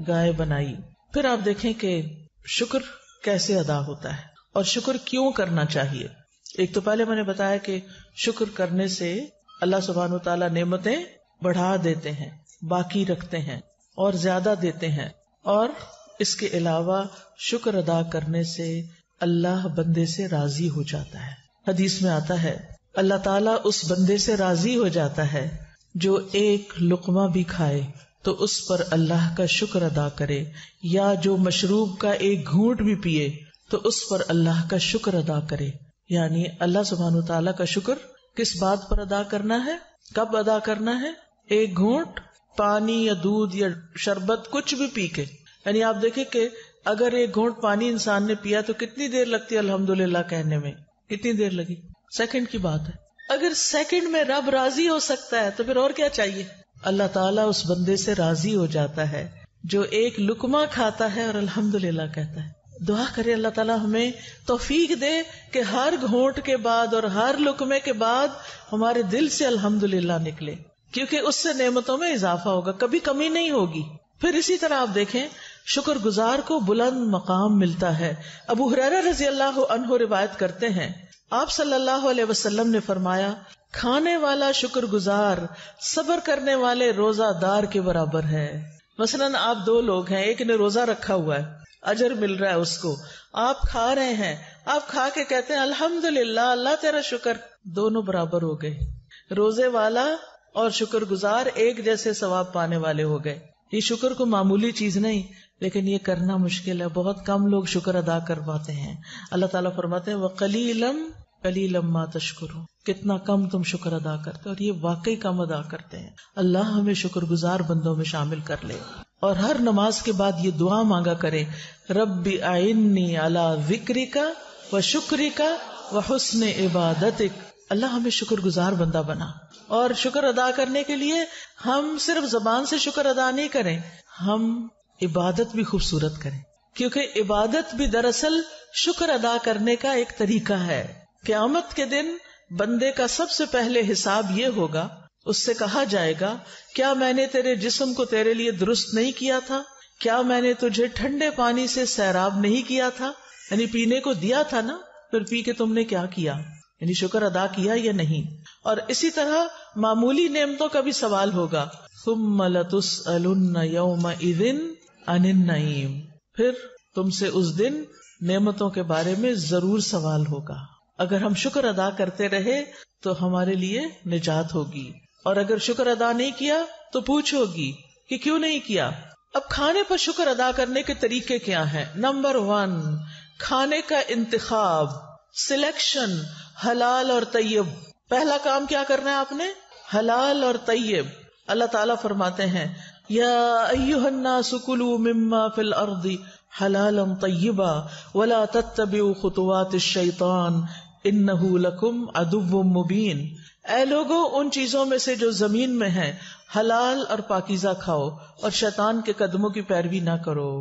गाय बनाई। फिर आप देखें कि शुक्र कैसे अदा होता है। और शुक्र क्यों करना चाहिए? एक तो पहले मैंने बताया कि शुक्र करने से अल्लाह सुबहान तला नेमतें बढ़ा देते हैं, बाकी रखते हैं और ज़्यादा देते हैं। और इसके अलावा शुक्र अदा करने से अल्लाह बंदे से राज़ी हो जाता है। हदीस में आता है, अल्लाह ताला उस बंदे से राज़ी हो जाता है जो एक लुकमा भी खाए तो उस पर अल्लाह का शुक्र अदा करे, या जो मशरूब का एक घूंट भी पिए तो उस पर अल्लाह का शुक्र अदा करे। यानी अल्लाह सुबहान तला का शुक्र किस बात पर अदा करना है? कब अदा करना है? एक घूंट, पानी या दूध या शरबत, कुछ भी पी के। यानी आप देखें कि अगर एक घूंट पानी इंसान ने पिया तो कितनी देर लगती है अल्हम्दुलिल्लाह कहने में? कितनी देर लगी? सेकंड की बात है। अगर सेकंड में रब राज़ी हो सकता है तो फिर और क्या चाहिए? अल्लाह ताला उस बंदे से राज़ी हो जाता है जो एक लुकमा खाता है और अल्हम्दुलिल्लाह कहता है। दुआ करे अल्लाह ताला हमें तोफीक दे कि हर घोट के बाद और हर लुकमे के बाद हमारे दिल से अल्हम्दुलिल्लाह निकले। क्योंकि उससे नेमतों में इजाफा होगा, कभी कमी नहीं होगी। फिर इसी तरह आप देखें शुक्र गुजार को बुलंद मकाम मिलता है। अबू हुरैरा रज़ी अल्लाह अनहो रिवायत करते हैं, आप सल्लल्लाहु अलैहि ने फरमाया, खाने वाला शुक्र गुजार सबर करने वाले रोजादार के बराबर है। मसलन आप दो लोग हैं, एक ने रोजा रखा हुआ है अजर मिल रहा है उसको। आप खा रहे हैं। आप खा के कहते हैं, अल्हम्दुलिल्लाह, अल्लाह तेरा शुक्र। दोनों बराबर हो गए। रोज़े वाला और शुक्र गुजार एक जैसे सवाब पाने वाले हो गए। ये शुक्र को मामूली चीज़ नहीं, लेकिन ये करना मुश्किल है। बहुत कम लोग शुक्र अदा कर पाते हैं। अल्लाह ताला फरमाते हैं वह कलीलम मा तशकुरो कितना कम तुम शुक्र अदा करते हो और ये वाकई कम अदा करते हैं। अल्लाह हमें शुक्रगुजार बंदों में शामिल कर ले। और हर नमाज़ के बाद ये दुआ मांगा करें, रब्बी आइन्नी अला विक्री का व शुक्री का व हुस्न इबादत अल्लाह हमें शुक्रगुजार बंदा बना। और शुक्र अदा करने के लिए हम सिर्फ़ जबान से शुक्र अदा नहीं करें, हम इबादत भी खूबसूरत करें। क्योंकि इबादत भी दरअसल शुक्र अदा करने का एक तरीका है। क्यामत के दिन बंदे का सबसे पहले हिसाब ये होगा उससे कहा जाएगा, क्या मैंने तेरे जिस्म को तेरे लिए दुरुस्त नहीं किया था? क्या मैंने तुझे ठंडे पानी से सैराब नहीं किया था? यानी पीने को दिया था ना? फिर पी के तुमने क्या किया? यानी शुक्र अदा किया या नहीं? और इसी तरह मामूली नेमतों का भी सवाल होगा। तुम यौम इदिन अनिन फिर तुमसे उस दिन नेमतों के बारे में ज़रूर सवाल होगा। अगर हम शुक्र अदा करते रहे तो हमारे लिए निजात होगी। और अगर शुक्र अदा नहीं किया तो पूछोगी कि क्यों नहीं किया? अब खाने पर शुक्र अदा करने के तरीके क्या हैं? नंबर वन खाने का इंतखाब सिलेक्शन हलाल और तैयब। पहला काम क्या करना है आपने? हलाल और तैयब। अल्लाह ताला फरमाते हैं, या अय्युहन्ना सुकुलू मिम्मा फिल अर्दी हलालम तय्यबा वला तत्तबिउ खुतुवात शैतान। इन्नहू लकुम अदुव मुबीन। ए लोगो, उन चीज़ों में से जो ज़मीन में है, हलाल और पाकिजा खाओ और शैतान के कदमों की पैरवी ना करो।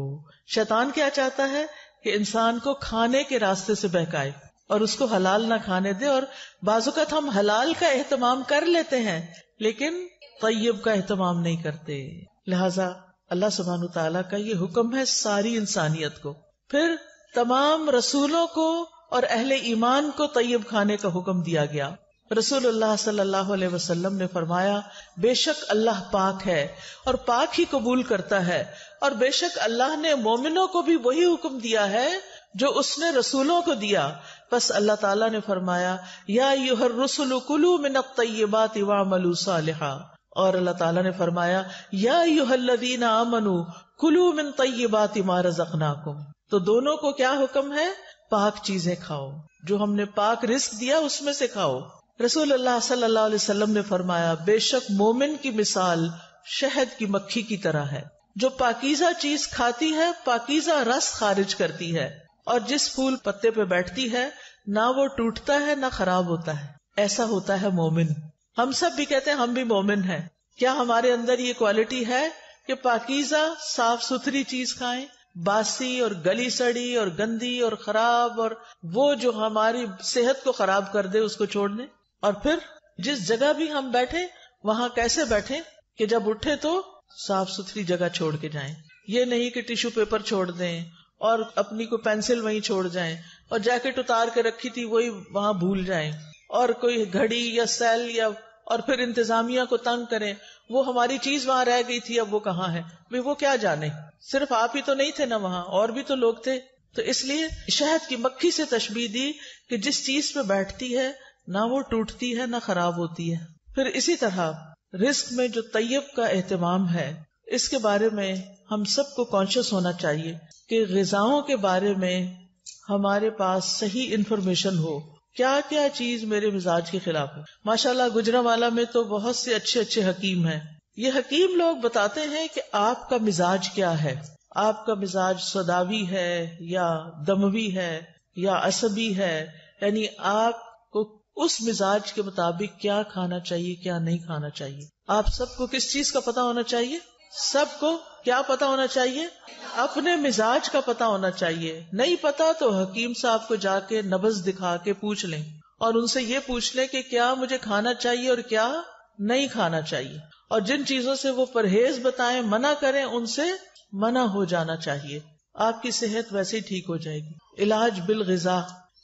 शैतान क्या चाहता है? कि इंसान को खाने के रास्ते से बहकाए और उसको हलाल ना खाने दे और बाजुकत हम हलाल का एहतमाम कर लेते हैं, लेकिन तय्यब का एहतमाम नहीं करते। लिहाजा अल्लाह सुबहान तला का ये हुक्म है सारी इंसानियत को। फिर तमाम रसूलों को और अहले ईमान को तैयब खाने का हुक्म दिया गया। रसूलुल्लाह सल्लल्लाहु अलैहि वसल्लम ने फरमाया, बेशक अल्लाह पाक है और पाक ही कबूल करता है और बेशक अल्लाह ने मोमिनों को भी वही हुक्म दिया है जो उसने रसूलों को दिया। बस अल्लाह ताला ने फरमाया, या युहर रसुल कुलू मिन तय्यबात वामलू सालिहा। और अल्लाह ताला ने फरमाया, या युहल्लदीना आमनु कुलू मिन तय्यबात मा रज़कनाकुम तो दोनों को क्या हुक्म है? पाक चीज़ें खाओ, जो हमने पाक रिस्क दिया उसमें से खाओ। रसूल अल्लाह सल्लल्लाहु अलैहि वसल्लम ने फरमाया, बेशक मोमिन की मिसाल शहद की मक्खी की तरह है, जो पाकिजा चीज़ खाती है, पाकिजा रस खारिज करती है, और जिस फूल पत्ते पे बैठती है, ना वो टूटता है, ना खराब होता है। ऐसा होता है मोमिन। हम सब भी कहते हैं, हम भी मोमिन हैं। क्या हमारे अंदर ये क्वालिटी है कि पाकिजा साफ़ सुथरी चीज़ खाएँ? बासी और गली सड़ी और गंदी और खराब और वो जो हमारी सेहत को खराब कर दे उसको छोड़ने। और फिर जिस जगह भी हम बैठे, वहाँ कैसे बैठे कि जब उठे तो साफ़ सुथरी जगह छोड़ के जाएँ। ये नहीं कि टिश्यू पेपर छोड़ दें और अपनी को पेंसिल वहीं छोड़ जाएँ और जैकेट उतार के रखी थी वही वहाँ भूल जाएँ। और कोई घड़ी या सेल या, और फिर इंतजामिया को तंग करें वो हमारी चीज़ वहाँ रह गई थी, अब वो कहाँ है? भाई, वो क्या जाने? सिर्फ़ आप ही तो नहीं थे ना वहाँ, और भी तो लोग थे। तो इसलिए शहद की मक्खी से तशबी दी कि जिस चीज़ पे बैठती है, ना वो टूटती है, ना खराब होती है। फिर इसी तरह, रिस्क में जो तैयब का एहतमाम है, इसके बारे में हम सबको कॉन्शियस होना चाहिए कि गजाओं के बारे में हमारे पास सही इंफॉर्मेशन हो। क्या क्या चीज़ मेरे मिजाज के खिलाफ है? माशाल्लाह, गुजरावाला में तो बहुत से अच्छे अच्छे हकीम हैं। ये हकीम लोग बताते हैं कि आपका मिजाज क्या है? आपका मिजाज सदावी है या दमवी है या असबी है? यानी आपको उस मिजाज के मुताबिक क्या खाना चाहिए, क्या नहीं खाना चाहिए? आप सबको किस चीज़ का पता होना चाहिए? सबको क्या पता होना चाहिए? अपने मिजाज का पता होना चाहिए। नहीं पता तो हकीम साहब को जाके नबज दिखा के पूछ लें और उनसे ये पूछ लें कि क्या मुझे खाना चाहिए और क्या नहीं खाना चाहिए। और जिन चीज़ों से वो परहेज बताएँ, मना करें, उनसे मना हो जाना चाहिए। आपकी सेहत वैसे ही ठीक हो जाएगी। इलाज बिल गजा।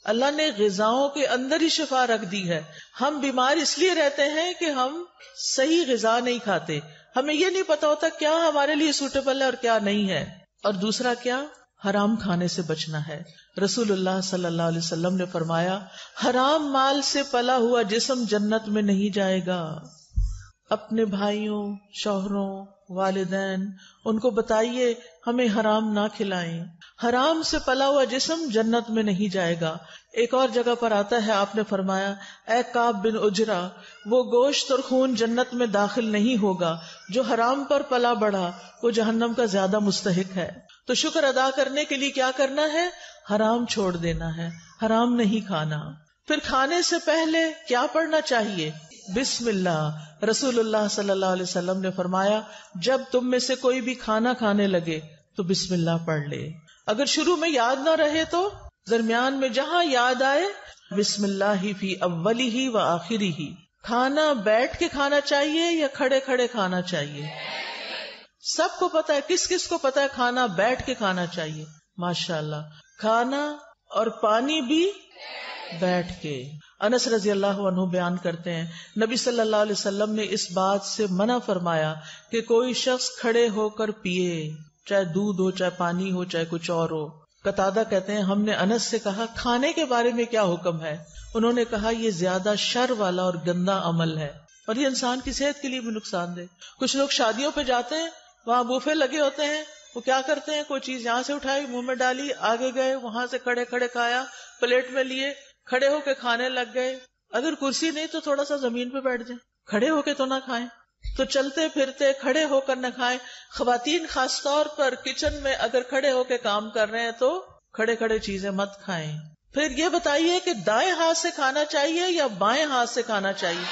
अल्लाह ने गजाओं के अंदर ही शिफा रख दी है। हम बीमार इसलिए रहते हैं कि हम सही गजा नहीं खाते। हमें ये नहीं पता होता क्या हमारे लिए सूटेबल है और क्या नहीं है। और दूसरा क्या? हराम खाने से बचना है। रसूलुल्लाह सल्लल्लाहु अलैहि वसल्लम ने फरमाया, हराम माल से पला हुआ जिसम जन्नत में नहीं जाएगा। अपने भाइयों, शोहरों, वालिदैन, उनको बताइए, हमें हराम ना खिलाएँ। हराम से पला हुआ जिसम जन्नत में नहीं जाएगा। एक और जगह पर आता है, आपने फरमाया ए काब बिन उजरा, वो गोश्त और खून जन्नत में दाखिल नहीं होगा। जो हराम पर पला बढ़ा, वो जहन्नम का ज़्यादा मुस्तहिक है। तो शुक्र अदा करने के लिए क्या करना है? हराम छोड़ देना है, हराम नहीं खाना। फिर खाने से पहले क्या पढ़ना चाहिए? बिस्मिल्लाह, रसूलुल्लाह सल्लल्लाहु अलैहि वसल्लम ने फरमाया, जब तुम में से कोई भी खाना खाने लगे तो बिस्मिल्लाह पढ़ ले। अगर शुरू में याद ना रहे तो? दरमियान में जहाँ याद आए, बिस्मिल्लाह फ़ी अव्वली ही व आखिरी ही खाना बैठ के खाना चाहिए या खड़े खड़े खाना चाहिए? सबको पता है, किस किस को पता है खाना बैठ के खाना चाहिए? माशाल्लाह। खाना और पानी भी बैठ के। अनस रज़ी अल्लाह बयान करते हैं, नबी सल्लल्लाहु अलैहि वसल्लम ने इस बात से मना फरमाया कि कोई शख्स खड़े होकर पिए, चाहे दूध हो, चाहे पानी हो, चाहे कुछ और हो। कतादा कहते हैं, हमने अनस से कहा, खाने के बारे में क्या हुक्म है? उन्होंने कहा, ये ज़्यादा शर वाला और गंदा अमल है। और ये इंसान की सेहत के लिए भी नुकसानदेह कुछ लोग शादियों पे जाते हैं, वहाँ बूफे लगे होते हैं, वो क्या करते हैं? कोई चीज़ यहाँ से उठाई, मुँह में डाली, आगे गए, वहाँ से खड़े खड़े खाया, प्लेट में लिए, खड़े होके खाने लग गए। अगर कुर्सी नहीं तो थोड़ा सा ज़मीन पे बैठ जाए, खड़े होके तो ना खाएँ। तो चलते फिरते खड़े होकर न खाएँ। खातन खासतौर पर किचन में अगर खड़े होकर काम कर रहे हैं तो खड़े खड़े चीज़ें मत खाएँ। फिर ये बताइए कि दाएँ हाथ से खाना चाहिए या बाएँ हाथ से खाना चाहिए?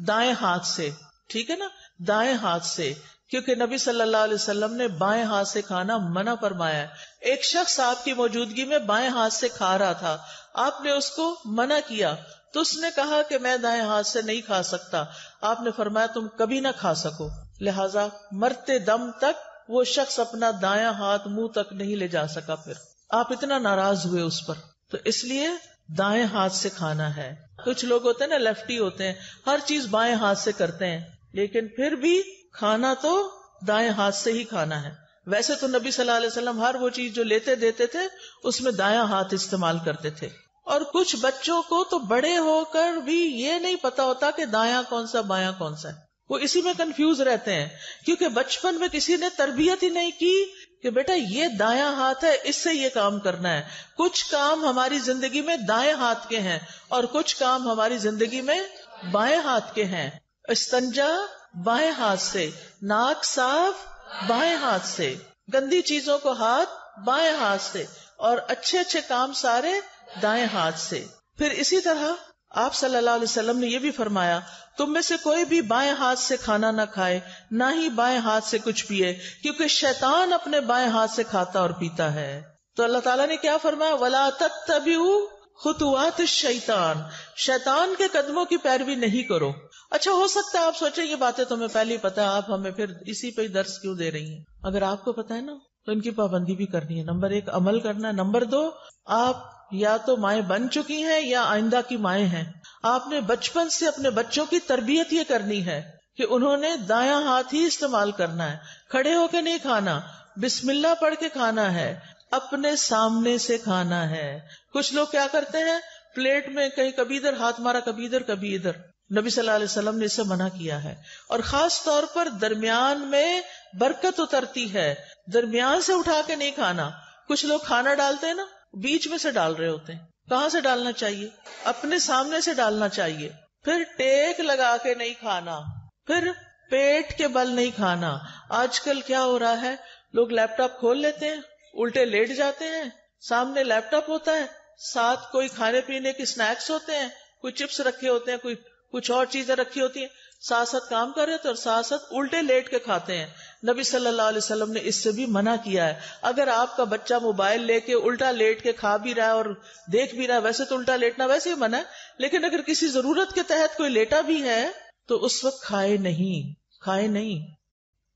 दाएँ हाथ से। ठीक है ना? दाएँ हाथ से। क्योंकि नबी सल्लल्लाहु ने बाएँ हाथ से खाना मना फरमाया एक शख्स आपकी मौजूदगी में बाएँ हाथ से खा रहा था। आपने उसको मना किया। तो उसने कहा कि मैं दाएँ हाथ से नहीं खा सकता। आपने फरमाया, तुम कभी ना खा सको। लिहाजा मरते दम तक वो शख्स अपना दाया हाथ मुँह तक नहीं ले जा सका फिर। आप इतना नाराज़ हुए उस पर। तो इसलिए दाएँ हाथ से खाना है। कुछ लोग होते हैं ना, लेफ्टी होते हैं, हर चीज़ बाएँ हाथ से करते हैं। लेकिन फिर भी खाना तो दाएँ हाथ से ही खाना है। वैसे तो नबी सल्लल्लाहु अलैहि वसल्लम हर वो चीज़ जो लेते देते थे, उसमें दाया हाथ इस्तेमाल करते थे। और कुछ बच्चों को तो बड़े होकर भी ये नहीं पता होता कि दाया कौन सा, बाया कौन सा है। वो इसी में कंफ्यूज रहते हैं, क्योंकि बचपन में किसी ने तरबियत ही नहीं की कि बेटा ये दाया हाथ है, इससे ये काम करना है। कुछ काम हमारी ज़िंदगी में दाएँ हाथ के हैं, और कुछ काम हमारी ज़िंदगी में बाएँ हाथ के हैं। स्तंजा बाएँ हाथ से, नाक साफ़ बाएँ हाथ से, गंदी चीज़ों को हाथ, बाएँ हाथ से, और अच्छे अच्छे काम सारे दाएँ हाथ से। फिर इसी तरह आप सल्लल्लाहु अलैहि वसल्लम ने यह भी फरमाया, तुम में से कोई भी बाएँ हाथ से खाना ना खाए, ना ही बाएँ हाथ से कुछ पिए, क्योंकि शैतान अपने बाएँ हाथ से खाता और पीता है। तो अल्लाह ताला ने क्या फरमाया, वला तत्तबिउ खुतुआत शैतान। शैतान के कदमों की पैरवी नहीं करो। अच्छा हो सकता है आप सोचे, ये बातें तुम्हें पहले ही पता है, आप हमें फिर इसी पे दर्श क्यों दे रही हैं? अगर आपको पता है ना तो इनकी पाबंदी भी करनी है। नंबर एक, अमल करना। नंबर दो, आप या तो माए बन चुकी हैं या आइंदा की माए हैं। आपने बचपन से अपने बच्चों की तरबियत ये करनी है कि उन्होंने दाया हाथ ही इस्तेमाल करना है। खड़े होकर नहीं खाना। बिस्मिल्लाह पढ़ के खाना है। अपने सामने से खाना है। कुछ लोग क्या करते हैं? प्लेट में कहीं कभी इधर हाथ मारा, कभी इधर कभी इधर। नबी सल्लल्लाहु अलैहि वसल्लम ने इसे मना किया है। और खास तौर पर दरमियान में बरकत उतरती है। दरमियान से उठा के नहीं खाना। कुछ लोग खाना डालते हैं ना, बीच में से डाल रहे होते हैं। कहाँ से डालना चाहिए? अपने सामने से डालना चाहिए। फिर टेक लगा के नहीं खाना। फिर पेट के बल नहीं खाना। आजकल क्या हो रहा है? लोग लैपटॉप खोल लेते हैं। उल्टे लेट जाते हैं, सामने लैपटॉप होता है, साथ कोई खाने पीने के स्नैक्स होते हैं, कोई चिप्स रखे होते हैं, कोई, कुछ और चीज़ें रखी होती हैं साथ साथ काम कर रहे थे और साथ साथ उल्टे लेट के खाते हैं। नबी सल्लल्लाहु अलैहि वसल्लम ने इससे भी मना किया है। अगर आपका बच्चा मोबाइल लेके उल्टा लेट के खा भी रहा है और देख भी रहा है, वैसे तो उल्टा लेटना वैसे ही मना है, लेकिन अगर किसी ज़रूरत के तहत कोई लेटा भी है तो उस वक्त खाए नहीं खाए नहीं।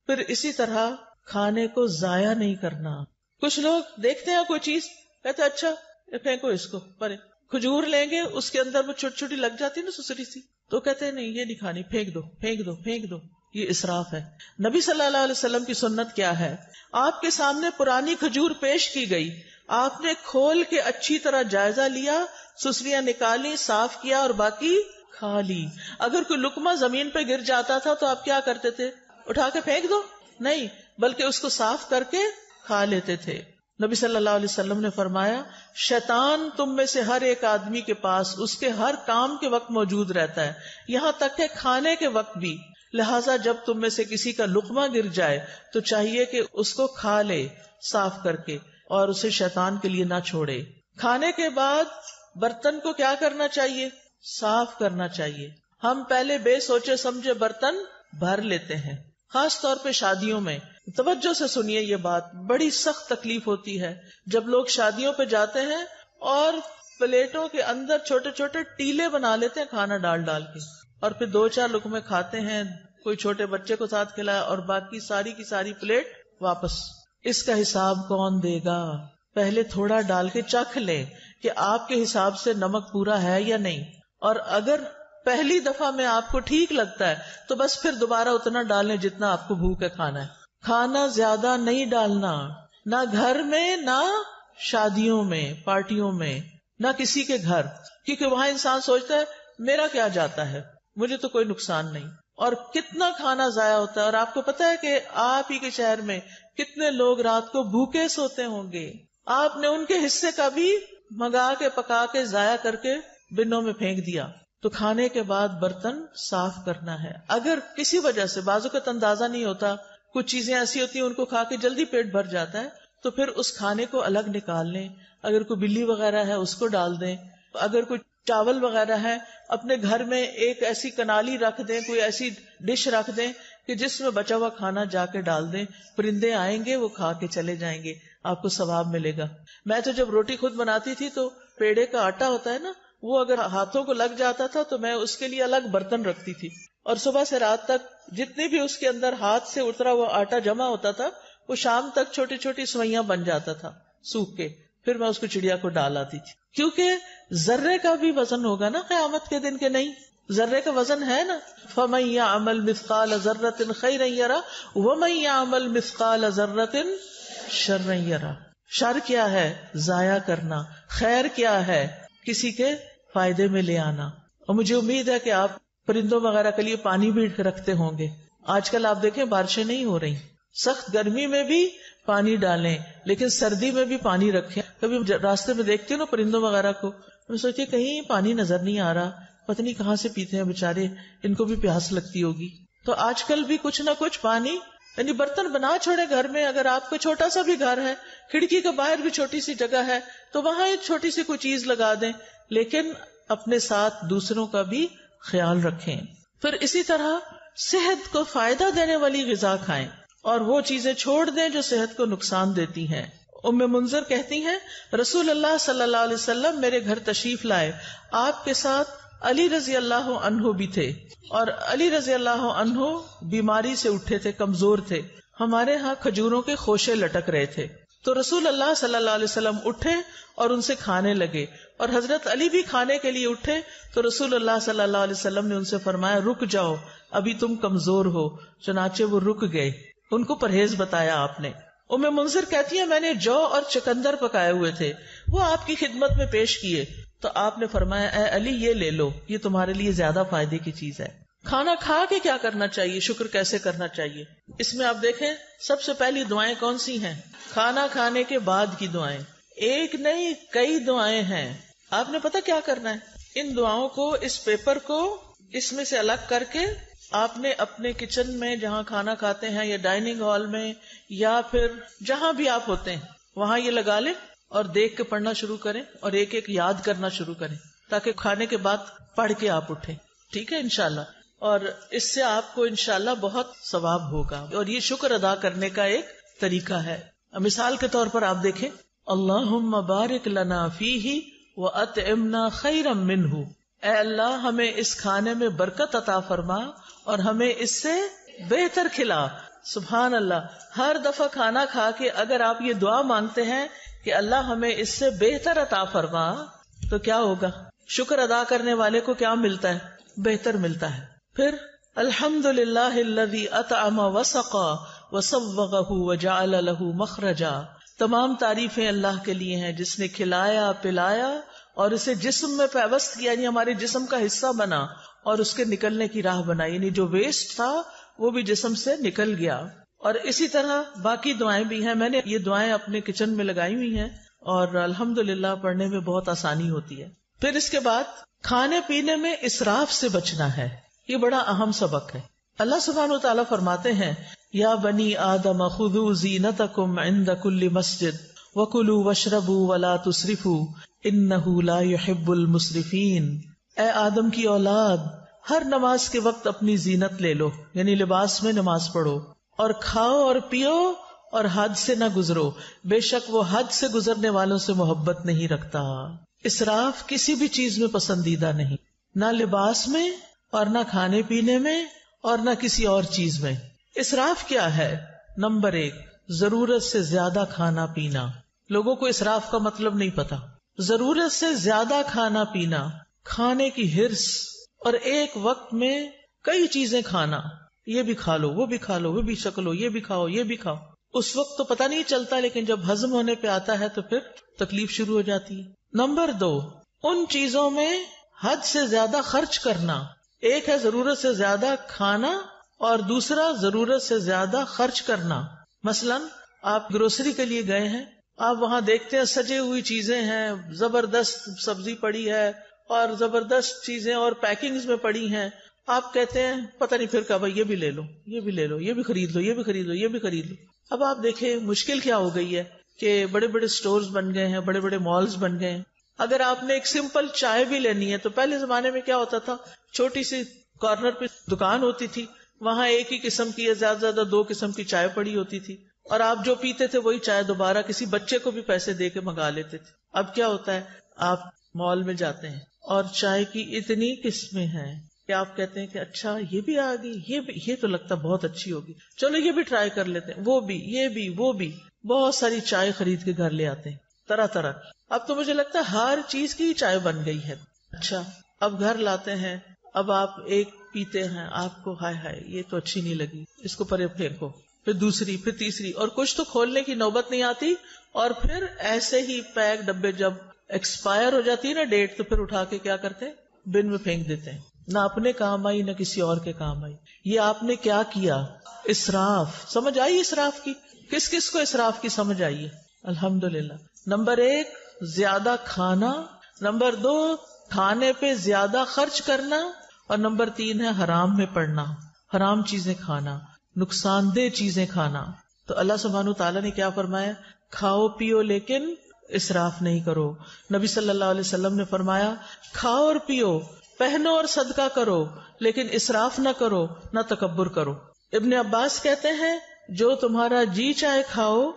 फिर इसी तरह खाने को जाया नहीं करना। कुछ लोग देखते हैं कोई चीज़, कहते अच्छा फेंको इसको, परे। खजूर लेंगे, उसके अंदर वो छोटी छोटी लग जाती है ना सुसरी सी तो कहते नहीं, ये नहीं खानी, फेंक दो फेंक दो फेंक दो, ये इसराफ है। नबी सल्लल्लाहु अलैहि वसल्लम की सुन्नत क्या है? आपके सामने पुरानी खजूर पेश की गई। आपने खोल के अच्छी तरह जायजा लिया, सुसरियाँ निकाली, साफ़ किया और बाकी खा ली। अगर कोई लुकमा ज़मीन पे गिर जाता था तो आप क्या करते थे? उठा के फेंक दो? नहीं, बल्कि उसको साफ़ करके खा लेते थे। नबी सल्लल्लाहु अलैहि वसल्लम ने फरमाया, शैतान तुम में से हर एक आदमी के पास उसके हर काम के वक्त मौजूद रहता है। यहाँ तक कि खाने के वक्त भी। लिहाजा जब तुम में से किसी का लुकमा गिर जाए तो चाहिए कि उसको खा ले, साफ़ करके, और उसे शैतान के लिए ना छोड़े। खाने के बाद बर्तन को क्या करना चाहिए? साफ़ करना चाहिए। हम पहले बेसोचे समझे बर्तन भर लेते हैं। खास तौर पे शादियों में तवज्जो से सुनिए ये बात। बड़ी सख्त तकलीफ़ होती है जब लोग शादियों पे जाते हैं और प्लेटों के अंदर छोटे छोटे टीले बना लेते हैं खाना डाल डाल के। और फिर दो चार लोग में खाते हैं, कोई छोटे बच्चे को साथ खिलाया और बाकी सारी की सारी प्लेट वापस। इसका हिसाब कौन देगा? पहले थोड़ा डाल के चख ले कि आपके हिसाब से नमक पूरा है या नहीं। और अगर पहली दफ़ा में आपको ठीक लगता है तो बस फिर दोबारा उतना डालें जितना आपको भूख है खाना है। खाना ज़्यादा नहीं डालना, ना घर में, ना शादियों में, पार्टियों में, ना किसी के घर। क्योंकि वहाँ इंसान सोचता है, मेरा क्या जाता है? मुझे तो कोई नुकसान नहीं। और कितना खाना जाया होता है, और आपको पता है कि आप ही के शहर में कितने लोग रात को भूखे सोते होंगे। आपने उनके हिस्से का भी मंगा के, पका के, जाया करके बिनों में फेंक दिया। तो खाने के बाद बर्तन साफ़ करना है। अगर किसी वजह से, बाजू का अंदाज़ा नहीं होता कुछ चीज़ें ऐसी होती हैं, उनको खा के जल्दी पेट भर जाता है तो फिर उस खाने को अलग निकाल लें। अगर कोई बिल्ली वगैरह है, उसको डाल दें। अगर कोई चावल वगैरह है, अपने घर में एक ऐसी कनाली रख दें, कोई ऐसी डिश रख दें कि जिसमें बचा हुआ खाना जाके डाल दें। परिंदे आएँगे, वो खा के चले जाएँगे। आपको सवाब मिलेगा। मैं तो जब रोटी खुद बनाती थी तो पेड़े का आटा होता है ना, वो अगर हाथों को लग जाता था तो मैं उसके लिए अलग बर्तन रखती थी। और सुबह से रात तक जितनी भी उसके अंदर हाथ से उतरा हुआ आटा जमा होता था, वो शाम तक छोटी छोटी सवैया बन जाता था, सूख के। फिर मैं उसको चिड़िया को डाल आती थी। क्योंकि जर्रे का भी वज़न होगा ना क्यामत के दिन के नहीं? जर्रे का वज़न है ना? फमैया अमल मिसकाल जर्रतिन खैरा वमैया अमल मिसकाल जर्रतिन शर्रा शर क्या है? जाया करना। खैर क्या है? किसी के फ़ायदे में ले आना। और मुझे उम्मीद है कि आप परिंदों वगैरह के लिए पानी भी रखते होंगे। आजकल आप देखें, बारिशें नहीं हो रही। सख्त गर्मी में भी पानी डालें, लेकिन सर्दी में भी पानी रखें। कभी रास्ते में देखते हो ना परिंदों वगैरह को मैं सोचिए कहीं पानी नज़र नहीं आ रहा। पत्नी कहाँ से पीते हैं बेचारे, इनको भी प्यास लगती होगी। तो आजकल भी कुछ ना कुछ पानी, यानी बर्तन बना छोड़े घर में। अगर आपका छोटा सा भी घर है, खिड़की के बाहर भी छोटी सी जगह है तो वहाँ एक छोटी सी कोई चीज़ लगा दें। लेकिन अपने साथ दूसरों का भी ख्याल रखें। फिर इसी तरह सेहत को फ़ायदा देने वाली गजा खाएँ और वो चीज़ें छोड़ दें जो सेहत को नुकसान देती हैं। उम्म मुंजर कहती हैं रसूल अल्लाह सल्लल्लाहु अलैहि वसल्लम मेरे घर तशरीफ़ लाए। आपके साथ अली रज़ी अल्लाह अनहो भी थे और अली रज़ी अल्लाह अनहो बीमारी से उठे थे, कमज़ोर थे। हमारे यहाँ खजूरों के खोशे लटक रहे थे। तो रसूल अल्लाह सल्लल्लाहु अलैहि वसल्लम उठे और उनसे खाने लगे। और हज़रत अली भी खाने के लिए उठे तो रसूल अल्लाह सल्लल्लाहु अलैहि वसल्लम ने उनसे फरमाया, रुक जाओ, अभी तुम कमज़ोर हो, चुनाचे वो रुक गए। उनको परहेज बताया आपने। उम्र मुंसर कहती है, मैंने जौ और चकंदर पकाए हुए थे, वो आपकी खिदमत में पेश किए। तो आपने फरमाया अली, ये ले लो, ये तुम्हारे लिए ज़्यादा फ़ायदे की चीज़ है। खाना खा के क्या करना चाहिए? शुक्र कैसे करना चाहिए? इसमें आप देखें, सबसे पहली दुआएँ कौन सी हैं? खाना खाने के बाद की दुआएँ। एक नहीं, कई दुआएँ हैं। आपने पता क्या करना है? इन दुआओं को, इस पेपर को, इसमें से अलग करके आपने अपने किचन में जहाँ खाना खाते हैं, या डाइनिंग हॉल में, या फिर जहाँ भी आप होते हैं, वहाँ ये लगा लें और देख के पढ़ना शुरू करें और एक एक याद करना शुरू करें, ताकि खाने के बाद पढ़ के आप उठे। ठीक है इनशाला और इससे आपको इनशाला बहुत सवाब होगा। और ये शुक्र अदा करने का एक तरीका है। मिसाल के तौर पर आप देखें अल्लाह बारिक लना फ़ी ही व अत इमना खैरम मिनहू। अल्लाह, हमें इस खाने में बरकत अता फरमा और हमें इससे बेहतर खिला। सुबहान अल्लाह हर दफ़ा खाना खा के अगर आप ये दुआ मांगते हैं कि अल्लाह हमें इससे बेहतर अता फरमा तो क्या होगा? शुक्र अदा करने वाले को क्या मिलता है? बेहतर मिलता है। फिर, अल्हम्दुलिल्लाह अतअमा वसqa वसव्वगहु वजअल लहू मखरजा। तमाम तारीफें अल्लाह के लिए हैं, जिसने खिलाया, पिलाया, और इसे जिस्म में पैवस्त किया, यानी हमारे जिस्म का हिस्सा बना, और उसके निकलने की राह बनाई। यानी जो वेस्ट था, वो भी जिस्म से निकल गया। और इसी तरह बाकी दुआएँ भी हैं। मैंने ये दुआएँ अपने किचन में लगाई हुई हैं, और अल्हम्दुलिल्लाह पढ़ने में बहुत आसानी होती है। फिर इसके बाद खाने पीने में इसराफ से बचना है। ये बड़ा अहम सबक है। अल्लाह सुबहान तला फरमाते हैं, या बनी आदम, खुदू जीनतकुम इंद कुल्ली मस्जिद, वकुलू वशरबू वला तुसरिफू, इन्नहु ला युहिब्बुल मुसरिफीन। ए आदम की औलाद, हर नमाज़ के वक्त अपनी जीनत ले लो, यानी लिबास में नमाज़ पढ़ो, और खाओ और पियो, और हद से न गुजरो। बेशक वो हद से गुजरने वालों से मोहब्बत नहीं रखता। इसराफ किसी भी चीज़ में पसंदीदा नहीं। ना लिबास में और ना खाने पीने में और ना किसी और चीज़ में। इसराफ क्या है? नंबर एक, ज़रूरत से ज़्यादा खाना पीना। लोगों को इसराफ का मतलब नहीं पता। ज़रूरत से ज़्यादा खाना पीना, खाने की हिर्स और एक वक्त में कई चीज़ें खाना। ये भी खा लो, वो भी खा लो, वो भी शक्लो ये भी खाओ, ये भी खाओ। उस वक्त तो पता नहीं चलता, लेकिन जब हजम होने पे आता है तो फिर तकलीफ़ शुरू हो जाती है। नंबर दो, उन चीज़ों में हद से ज़्यादा खर्च करना। एक है ज़रूरत से ज़्यादा खाना और दूसरा ज़रूरत से ज़्यादा खर्च करना। मसलन, आप ग्रोसरी के लिए गए हैं, आप वहाँ देखते हैं सजे हुई चीज़ें हैं, ज़बरदस्त सब्ज़ी पड़ी है और ज़बरदस्त चीज़ें और पैकिंग्स में पड़ी हैं। आप कहते हैं, पता नहीं फिर कब ये भी ले लो, ये भी ले लो, ये भी खरीद लो, ये भी खरीद लो, ये भी खरीद लो। अब आप देखें, मुश्किल क्या हो गई है कि बड़े बड़े स्टोर्स बन गए हैं बड़े बड़े मॉल्स बन गए हैं। अगर आपने एक सिंपल चाय भी लेनी है तो पहले जमाने में क्या होता था, छोटी सी कॉर्नर पे दुकान होती थी, वहाँ एक ही किस्म की या ज़्यादा ज़्यादा दो किस्म की चाय पड़ी होती थी, और आप जो पीते थे वही चाय दोबारा किसी बच्चे को भी पैसे दे के मंगा लेते थे। अब क्या होता है, आप मॉल में जाते हैं, और चाय की इतनी किस्में हैं कि आप कहते हैं कि अच्छा ये भी आ गई, ये भी, ये तो लगता बहुत अच्छी होगी, चलो ये भी ट्राई कर लेते हैं, वो भी, ये भी, वो भी। बहुत सारी चाय खरीद के घर ले आते हैं तरह तरह अब तो मुझे लगता है हर चीज़ की चाय बन गई है। अच्छा। अब घर लाते हैं अब आप एक पीते हैं आपको हाय हाय ये तो अच्छी नहीं लगी इसको परे फेंको फिर दूसरी फिर तीसरी और कुछ तो खोलने की नौबत नहीं आती और फिर ऐसे ही पैक डब्बे जब एक्सपायर हो जाती है ना डेट तो फिर उठा के क्या करते बिन में फेंक देते हैं। ना अपने काम आई ना किसी और के काम आई। ये आपने क्या किया? इसराफ। समझ आई इसराफ की? किस किस को इसराफ की समझ आई है? अल्हम्दुलिल्लाह। नंबर एक ज़्यादा खाना, नंबर दो, खाने पे ज़्यादा खर्च करना, और नंबर तीन है हराम में पड़ना, हराम चीज़ें खाना, नुकसानदेह चीज़ें खाना। तो अल्लाह सुबहानु ताला ने क्या फरमाया? खाओ, पियो, लेकिन इसराफ नहीं करो। नबी सल्लल्लाहु अलैहि वसल्लम ने फरमाया, खाओ और पियो, पहनो और सदका करो, लेकिन इसराफ ना करो, ना तकबर करो। इबन अब्बास कहते हैं, जो तुम्हारा जी चाहे खाओ,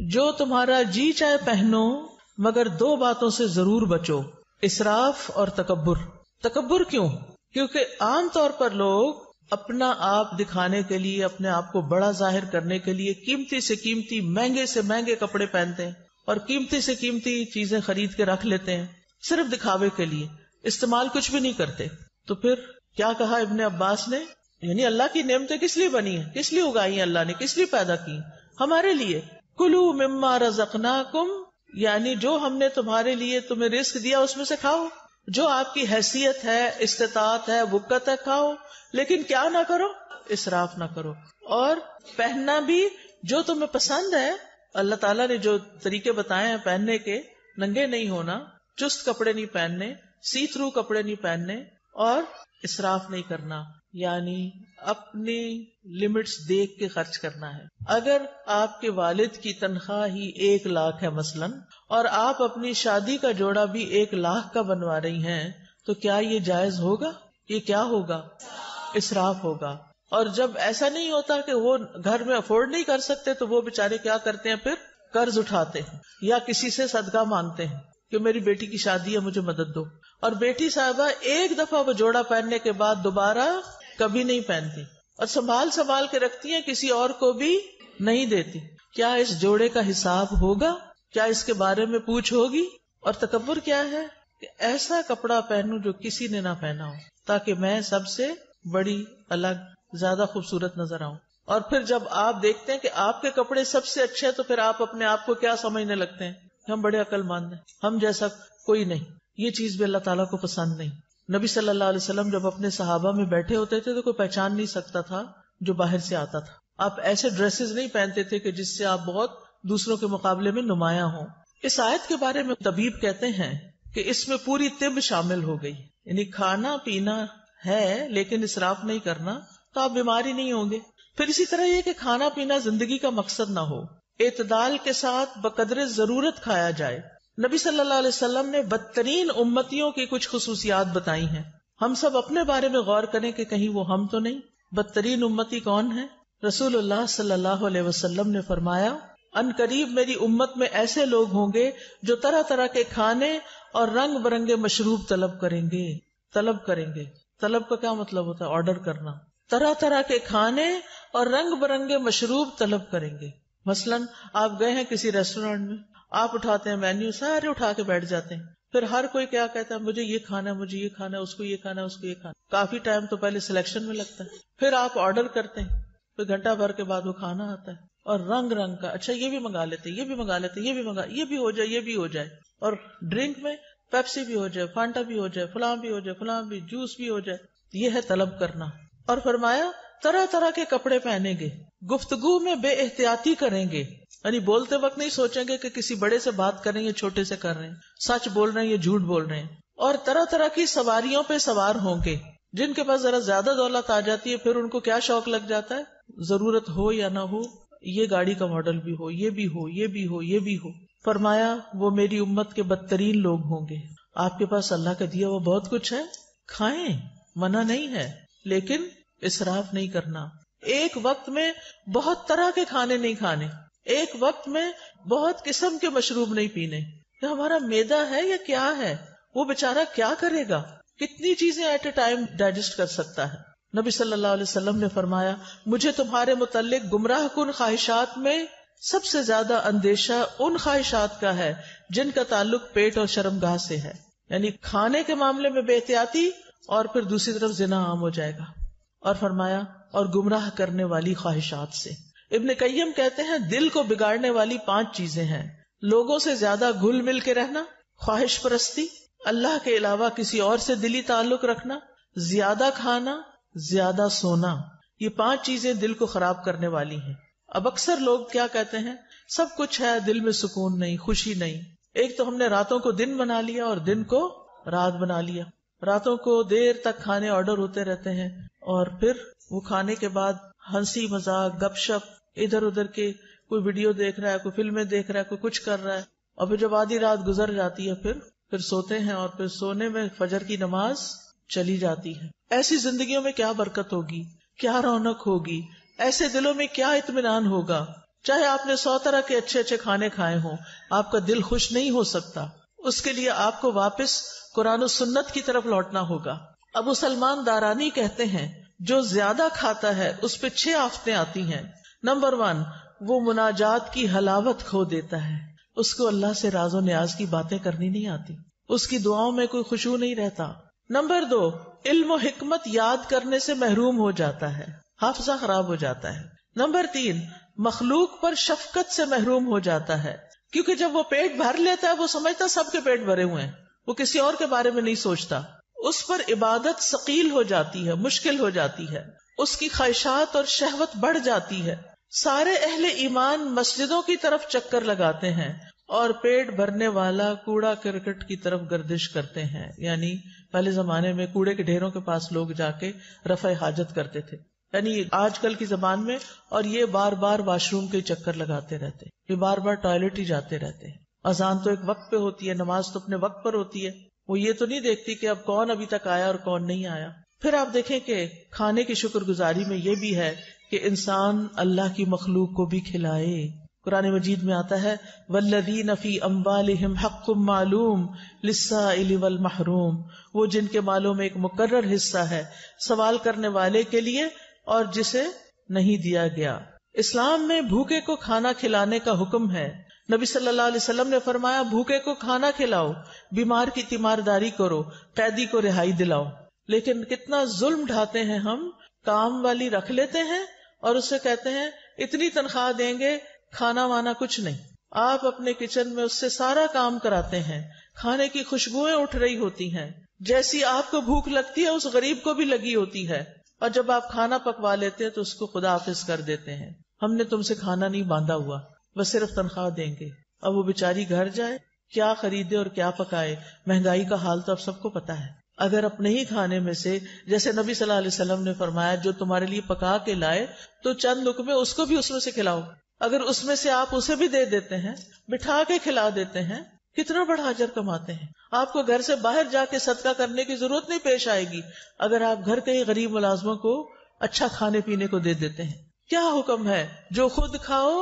जो तुम्हारा जी चाहे पहनो मगर दो बातों से ज़रूर बचो, इसराफ और तकबर तकबर क्यों? क्योंकि आमतौर पर लोग अपना आप दिखाने के लिए, अपने आप को बड़ा ज़ाहिर करने के लिए कीमती से कीमती, महँगे से महँगे कपड़े पहनते हैं और कीमती से कीमती चीज़ें खरीद के रख लेते हैं, सिर्फ़ दिखावे के लिए, इस्तेमाल कुछ भी नहीं करते। तो फिर क्या कहा इब्ने अब्बास ने? यानी अल्लाह की नियमतें किस लिए बनी है? किस लिए उगाई अल्लाह ने? किस लिए पैदा की? हमारे लिए। कुलू मिम्मा रजकना कुम यानी जो हमने तुम्हारे लिए तुम्हें रिस्क दिया, उसमें से खाओ। जो आपकी हैसियत है इस्तात है, वुकत है, खाओ। लेकिन क्या ना करो? इसराफ ना करो। और पहनना भी जो तुम्हें पसंद है। अल्लाह ताला ने जो तरीके बताए हैं पहनने के, नंगे नहीं होना, चुस्त कपड़े नहीं पहनने सी थ्रू कपड़े नहीं पहनने, और इसराफ नहीं करना। यानी अपनी लिमिट्स देख के खर्च करना है। अगर आपके वालिद की तनख्वाह ही एक लाख है मसलन, और आप अपनी शादी का जोड़ा भी एक लाख का बनवा रही हैं तो क्या ये जायज़ होगा? ये क्या होगा? इसराफ होगा। और जब ऐसा नहीं होता कि वो घर में अफोर्ड नहीं कर सकते तो वो बेचारे क्या करते हैं फिर? कर्ज उठाते हैं, या किसी से सदका मांगते हैं कि मेरी बेटी की शादी है, मुझे मदद दो। और बेटी साहबा एक दफ़ा वो जोड़ा पहनने के बाद दोबारा कभी नहीं पहनती। और संभाल संभाल के रखती है, किसी और को भी नहीं देती। क्या इस जोड़े का हिसाब होगा? क्या इसके बारे में पूछ होगी? और तकबर क्या है कि ऐसा कपड़ा पहनूं जो किसी ने ना पहना हो, ताकि मैं सबसे बड़ी, अलग, ज़्यादा खूबसूरत नज़र आऊँ। और फिर जब आप देखते हैं कि आपके कपड़े सबसे अच्छे हैं तो फिर आप अपने आप को क्या समझने लगते हैं? हम बड़े अकलमंद हैं। हम जैसा कोई नहीं। ये चीज़ भी अल्लाह ताला को पसंद नहीं। नबी सल्लल्लाहु अलैहि वसल्लम जब अपने सहाबा में बैठे होते थे तो कोई पहचान नहीं सकता था जो बाहर से आता था। आप ऐसे ड्रेसेस नहीं पहनते थे कि जिससे आप बहुत दूसरों के मुकाबले में नुमाया हो। इस आयत के बारे में तबीब कहते हैं कि इसमें पूरी तिब शामिल हो गई। यानी खाना पीना है, लेकिन इसराफ नहीं करना तो आप बीमारी नहीं होंगे। फिर इसी तरह ये कि खाना पीना ज़िंदगी का मकसद ना हो। एतदाल के साथ बकदर ज़रूरत खाया जाए। नबी सल्लल्लाहु अलैहि वसल्लम ने बदतरीन उम्मतियों की कुछ खसूसियात बताई हैं। हम सब अपने बारे में गौर करें कि कहीं वो हम तो नहीं। बदतरीन उम्मती कौन है? रसूलुल्लाह सल्लल्लाहु अलैहि वसल्लम ने फरमाया, अन करीब मेरी उम्मत में ऐसे लोग होंगे जो तरह तरह के खाने और रंग बिरंगे मशरूब तलब करेंगे। तलब करेंगे। तलब का क्या मतलब होता है? ऑर्डर करना। तरह तरह के खाने और रंग बिरंगे मशरूब तलब करेंगे। मसलन, आप गए हैं किसी रेस्टोरेंट में आप उठाते हैं मेन्यू सारे उठा के बैठ जाते हैं। फिर हर कोई क्या कहता है, मुझे ये खाना है, मुझे ये खाना है, उसको ये खाना है, उसको ये खाना काफ़ी टाइम तो पहले सिलेक्शन में लगता है। फिर आप ऑर्डर करते हैं। फिर घंटा भर के बाद वो खाना आता है। और रंग रंग का अच्छा ये भी मंगा लेते ये भी मंगा लेते ये भी मंगा, ये भी हो जाए, ये भी हो जाए। और ड्रिंक में पेप्सी भी हो जाए फांटा भी हो जाए फलाम भी हो जाए फलाम भी जूस भी हो जाए ये है तलब करना। और फरमाया तरह तरह के कपड़े पहनेंगे, गुफ्तगु में बेहतियाती करेंगे। यानी बोलते वक्त नहीं सोचेंगे कि किसी बड़े से बात कर रहे हैं या छोटे से कर रहे हैं। सच बोल रहे हैं या झूठ बोल रहे हैं। और तरह तरह की सवारियों पे सवार होंगे, जिनके पास जरा ज़्यादा दौलत आ जाती है, फिर उनको क्या शौक लग जाता है? ज़रूरत हो या ना हो, ये गाड़ी का मॉडल भी हो, ये भी हो, ये भी हो, ये भी हो। फरमाया, वो मेरी उम्मत के बदतरीन लोग होंगे। आपके पास अल्लाह का दिया वो बहुत कुछ है, खाएँ, मना नहीं है। लेकिन इसराफ नहीं करना। एक वक्त में बहुत तरह के खाने नहीं खाने। एक वक्त में बहुत किस्म के मशरूब नहीं पीने। ये हमारा मैदा है या क्या है? वो बेचारा क्या करेगा? कितनी चीज़ें एट ए टाइम डाइजेस्ट कर सकता है? नबी सल्लल्लाहु अलैहि वसल्लम ने फरमाया, मुझे तुम्हारे मुतलिक गुमराह कुन ख्वाहिशात में सबसे ज़्यादा अंदेशा उन ख्वाहिशात का है, जिनका ताल्लुक पेट और शर्मगाह से है। यानी खाने के मामले में बेहतियाती और फिर दूसरी तरफ़ जिना आम हो जाएगा। और फरमाया, और गुमराह करने वाली ख्वाहिशात से। इब्न कय्यम कहते हैं, दिल को बिगाड़ने वाली पाँच चीज़ें हैं। लोगों से ज़्यादा घुल मिल के रहना, ख्वाहिश परस्ती, अल्लाह के अलावा किसी और से दिली ताल्लुक रखना, ज़्यादा खाना, ज़्यादा सोना, ये पाँच चीज़ें दिल को खराब करने वाली हैं। अब अक्सर लोग क्या कहते हैं, सब कुछ है, दिल में सुकून नहीं, खुशी नहीं। एक तो हमने रातों को दिन बना लिया और दिन को रात बना लिया। रातों को देर तक खाने ऑर्डर होते रहते हैं और फिर वो खाने के बाद हँसी मज़ाक, गपशप इधर उधर के कोई वीडियो देख रहा है, कोई फ़िल्में देख रहा है, कोई कुछ कर रहा है। और फिर जब आधी रात गुजर जाती है, फिर फिर सोते हैं और फिर सोने में फजर की नमाज़ चली जाती है। ऐसी जिंदगियों में क्या बरकत होगी? क्या रौनक होगी? ऐसे दिलों में क्या इतमान होगा? चाहे आपने सौ तरह के अच्छे अच्छे खाने खाए हों, आपका दिल खुश नहीं हो सकता। उसके लिए आपको वापस कुरान सुन्नत की तरफ़ लौटना होगा। अबू सलमान दारानी कहते हैं, जो ज़्यादा खाता है, उस पर छह आफतें आती हैं। नंबर वन वो मुनाजात की हलावत खो देता है। उसको अल्लाह से राजो न्याज की बातें करनी नहीं आती। उसकी दुआओं में कोई खुशबू नहीं रहता। नंबर दो, इल्म हिकमत याद करने से महरूम हो जाता है। हाफजा खराब हो जाता है। नंबर तीन, मखलूक पर शफकत से महरूम हो जाता है। क्योंकि जब वो पेट भर लेता है, वो समझता सबके पेट भरे हुए हैं। वो किसी और के बारे में नहीं सोचता। उस पर इबादत सकील हो जाती है, मुश्किल हो जाती है। उसकी ख्वाहिशात और शहवत बढ़ जाती है। सारे अहले ईमान मस्जिदों की तरफ़ चक्कर लगाते हैं और पेट भरने वाला कूड़ा करकट की तरफ़ गर्दिश करते हैं। यानी पहले जमाने में कूड़े के ढेरों के पास लोग जाके रफा हाजत करते थे। यानी आजकल की जबान में और ये बार बार वॉशरूम के चक्कर लगाते रहते ये बार बार टॉयलेट ही जाते रहते हैं। अजान तो एक वक्त पे होती है, नमाज़ तो अपने वक्त पर होती है। वो ये तो नहीं देखती कि अब कौन अभी तक आया और कौन नहीं आया। फिर आप देखें कि खाने की शुक्रगुजारी में ये भी है कि इंसान अल्लाह की मखलूक को भी खिलाए। कुरान मजीद में आता है वल्लदी नफी अम्बालिम हक मालूम लिस्सा वल महरूम। वो जिनके मालों में एक मुकर्र हिस्सा है, सवाल करने वाले के लिए और जिसे नहीं दिया गया। इस्लाम में भूखे को खाना खिलाने का हुक्म है। नबी सल्लल्लाहु अलैहि वसल्लम ने फरमाया, भूखे को खाना खिलाओ, बीमार की तीमारदारी करो, कैदी को रिहाई दिलाओ। लेकिन कितना जुल्म ढाते हैं हम, काम वाली रख लेते हैं और उससे कहते हैं, इतनी तनख्वाह देंगे, खाना वाना कुछ नहीं। आप अपने किचन में उससे सारा काम कराते हैं, खाने की खुशबुएँ उठ रही होती हैं, जैसी आपको भूख लगती है, उस गरीब को भी लगी होती है। और जब आप खाना पकवा लेते हैं तो उसको खुदा हाफिज कर देते हैं। हमने तुमसे खाना नहीं बांधा हुआ, बस सिर्फ़ तनख्वाह देंगे। अब वो बेचारी घर जाए, क्या खरीदे और क्या पकाए, महँगाई का हाल तो आप सबको पता है। अगर अपने ही खाने में से, जैसे नबी सल्लल्लाहु अलैहि वसल्लम ने फरमाया, जो तुम्हारे लिए पका के लाए तो चंद लुक में उसको भी उसमें से खिलाओ। अगर उसमें से आप उसे भी दे देते हैं, बिठा के खिला देते हैं, कितना बड़ा अजर कमाते हैं। आपको घर से बाहर जाके सदका करने की ज़रूरत नहीं पेश आएगी, अगर आप घर के गरीब मुलाजमों को अच्छा खाने पीने को दे देते हैं। क्या हुक्म है? जो खुद खाओ,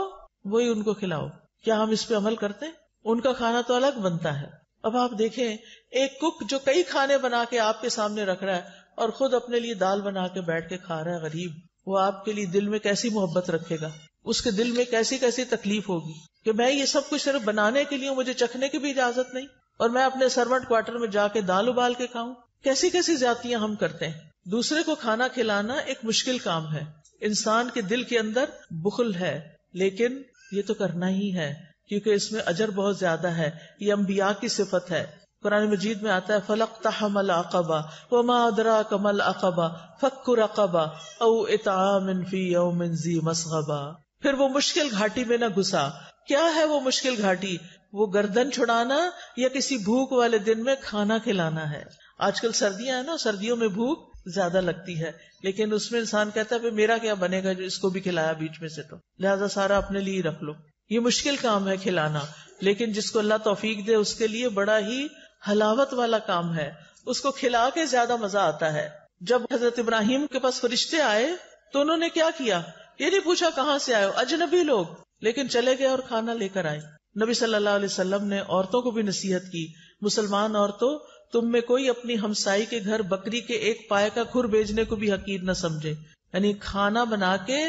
वही उनको खिलाओ। क्या हम इस पे अमल करते हैं? उनका खाना तो अलग बनता है। अब आप देखें, एक कुक जो कई खाने बना के आपके सामने रख रहा है और खुद अपने लिए दाल बना के बैठ के खा रहा है, गरीब, वो आपके लिए दिल में कैसी मोहब्बत रखेगा? उसके दिल में कैसी कैसी तकलीफ़ होगी? कि मैं ये सब कुछ सिर्फ़ बनाने के लिए मुझे चखने की भी इजाज़त नहीं और मैं अपने सर्वेंट क्वार्टर में जाके दाल उबाल के खाऊं? कैसी कैसी जातियाँ हम करते हैं? दूसरे को खाना खिलाना एक मुश्किल काम है। इंसान के दिल के अंदर बुखल है, लेकिन ये तो करना ही है। क्योंकि इसमें अजर बहुत ज़्यादा है, ये अम्बिया की सिफत है। कुरान मजीद में आता है फलक तहमल अकबा व मादरा कमल अकबा फक्र अकबा, औ इतामिन फ़ी यौमिन फिर वो मुश्किल घाटी में न घुसा। क्या है वो मुश्किल घाटी? वो गर्दन छुड़ाना या किसी भूख वाले दिन में खाना खिलाना है? आजकल सर्दियाँ है ना, सर्दियों में भूख ज़्यादा लगती है। लेकिन उसमें इंसान कहता है मेरा क्या बनेगा जो इसको भी खिलाया बीच में से तो? लिहाजा सारा अपने लिए रख लो। ये मुश्किल काम है खिलाना, लेकिन जिसको अल्लाह तौफीक दे उसके लिए बड़ा ही हलावत वाला काम है। उसको खिला के ज़्यादा मज़ा आता है। जब हज़रत इब्राहिम के पास फरिश्ते आए तो उन्होंने क्या किया? ये नहीं पूछा कहाँ से आयो अजनबी लोग। लेकिन चले गए और खाना लेकर आए। नबी सल्लल्लाहु अलैहि वसल्लम ने औरतों को भी नसीहत की। मुसलमान औरतों, तुम में कोई अपनी हमसाई के घर बकरी के एक पाए का खुर भेजने को भी हकीर न समझे। यानी खाना बना के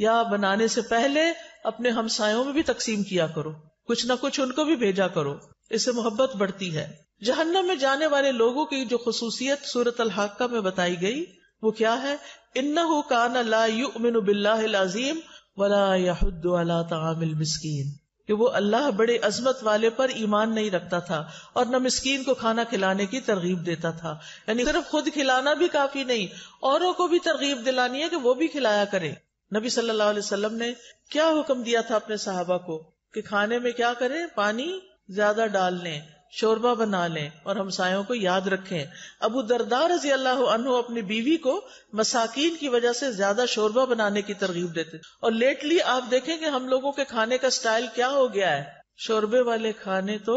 या बनाने से पहले अपने हमसायों में भी तकसीम किया करो। कुछ ना कुछ उनको भी भेजा करो। इससे मोहब्बत बढ़ती है। जहन्नम में जाने वाले लोगों की जो खसूसियत सूरत अल हाका में बताई गई, वो क्या है? इन्ना कान ला बिल्लाजीम वला मिस्कीन। कि वो अल्लाह बड़े अजमत वाले पर ईमान नहीं रखता था और न मिस्कीन को खाना खिलाने की तरगीब देता था। यानी सिर्फ़ खुद खिलाना भी काफ़ी नहीं, औरों को भी तरगीब दिलानी है कि वो भी खिलाया करें। नबी सल्लल्लाहु अलैहि वसल्लम ने क्या हुक्म दिया था अपने साहबा को कि खाने में क्या करें? पानी ज़्यादा डाल लें, शोरबा बना लें और हमसायों को याद रखें। अबू दरदार रज़ी अल्लाह अपनी बीवी को मसाकिन की वजह से ज़्यादा शोरबा बनाने की तरगीब देते। और लेटली आप देखेंगे हम लोगों के खाने का स्टाइल क्या हो गया है। शोरबे वाले खाने तो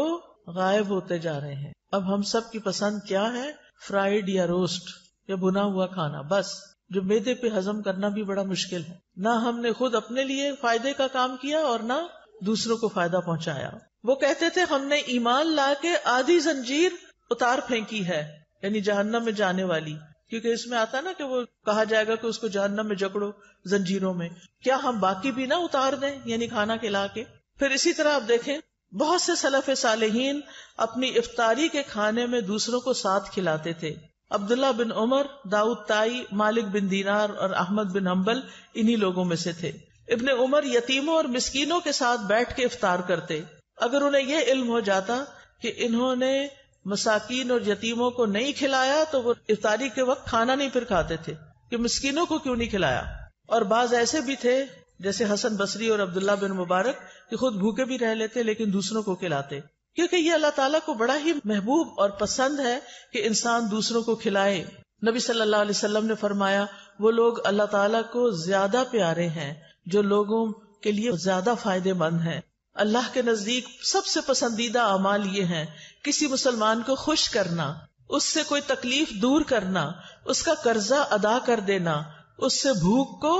गायब होते जा रहे हैं। अब हम सब की पसंद क्या है? फ्राइड या रोस्ट या भुना हुआ खाना, बस। जो मेदे पे हजम करना भी बड़ा मुश्किल है। ना हमने खुद अपने लिए फ़ायदे का काम किया और ना दूसरों को फ़ायदा पहुँचाया। वो कहते थे, हमने ईमान ला के आधी जंजीर उतार फेंकी है, यानी जहन्नम में जाने वाली। क्योंकि इसमें आता ना कि वो कहा जाएगा कि उसको जहन्नम में जकड़ो जंजीरों में। क्या हम बाकी भी ना उतार दें, यानी खाना खिला के? फिर इसी तरह आप देखें, बहुत से सलफ सालेहीन अपनी इफ्तारी के खाने में दूसरों को साथ खिलाते थे। अब्दुल्ला बिन उमर, दाऊद ताई, मालिक बिन दीनार और अहमद बिन हम्बल इन्हीं लोगों में से थे। इब्ने उमर यतीमों और मिस्कीनों के साथ बैठ के इफ्तार करते। अगर उन्हें यह इल्म हो जाता कि इन्होंने मसाकिन और यतीमों को नहीं खिलाया तो वो इफ्तारी के वक्त खाना नहीं फिर खाते थे। कि मिस्किनों को क्यों नहीं खिलाया? और बाज ऐसे भी थे, जैसे हसन बसरी और अब्दुल्ला बिन मुबारक, कि खुद भूखे भी रह लेते, लेकिन दूसरों को खिलाते। क्योंकि ये अल्लाह ताला को बड़ा ही महबूब और पसंद है कि इंसान दूसरों को खिलाए। नबी सल्लल्लाहु अलैहि वसल्लम ने फरमाया, वो लोग अल्लाह ताला को ज़्यादा प्यारे हैं, जो लोगों के लिए ज़्यादा फ़ायदेमंद हैं। अल्लाह के नज़दीक सबसे पसंदीदा अमाल ये है, किसी मुसलमान को खुश करना, उससे कोई तकलीफ़ दूर करना, उसका कर्जा अदा कर देना, उससे भूख को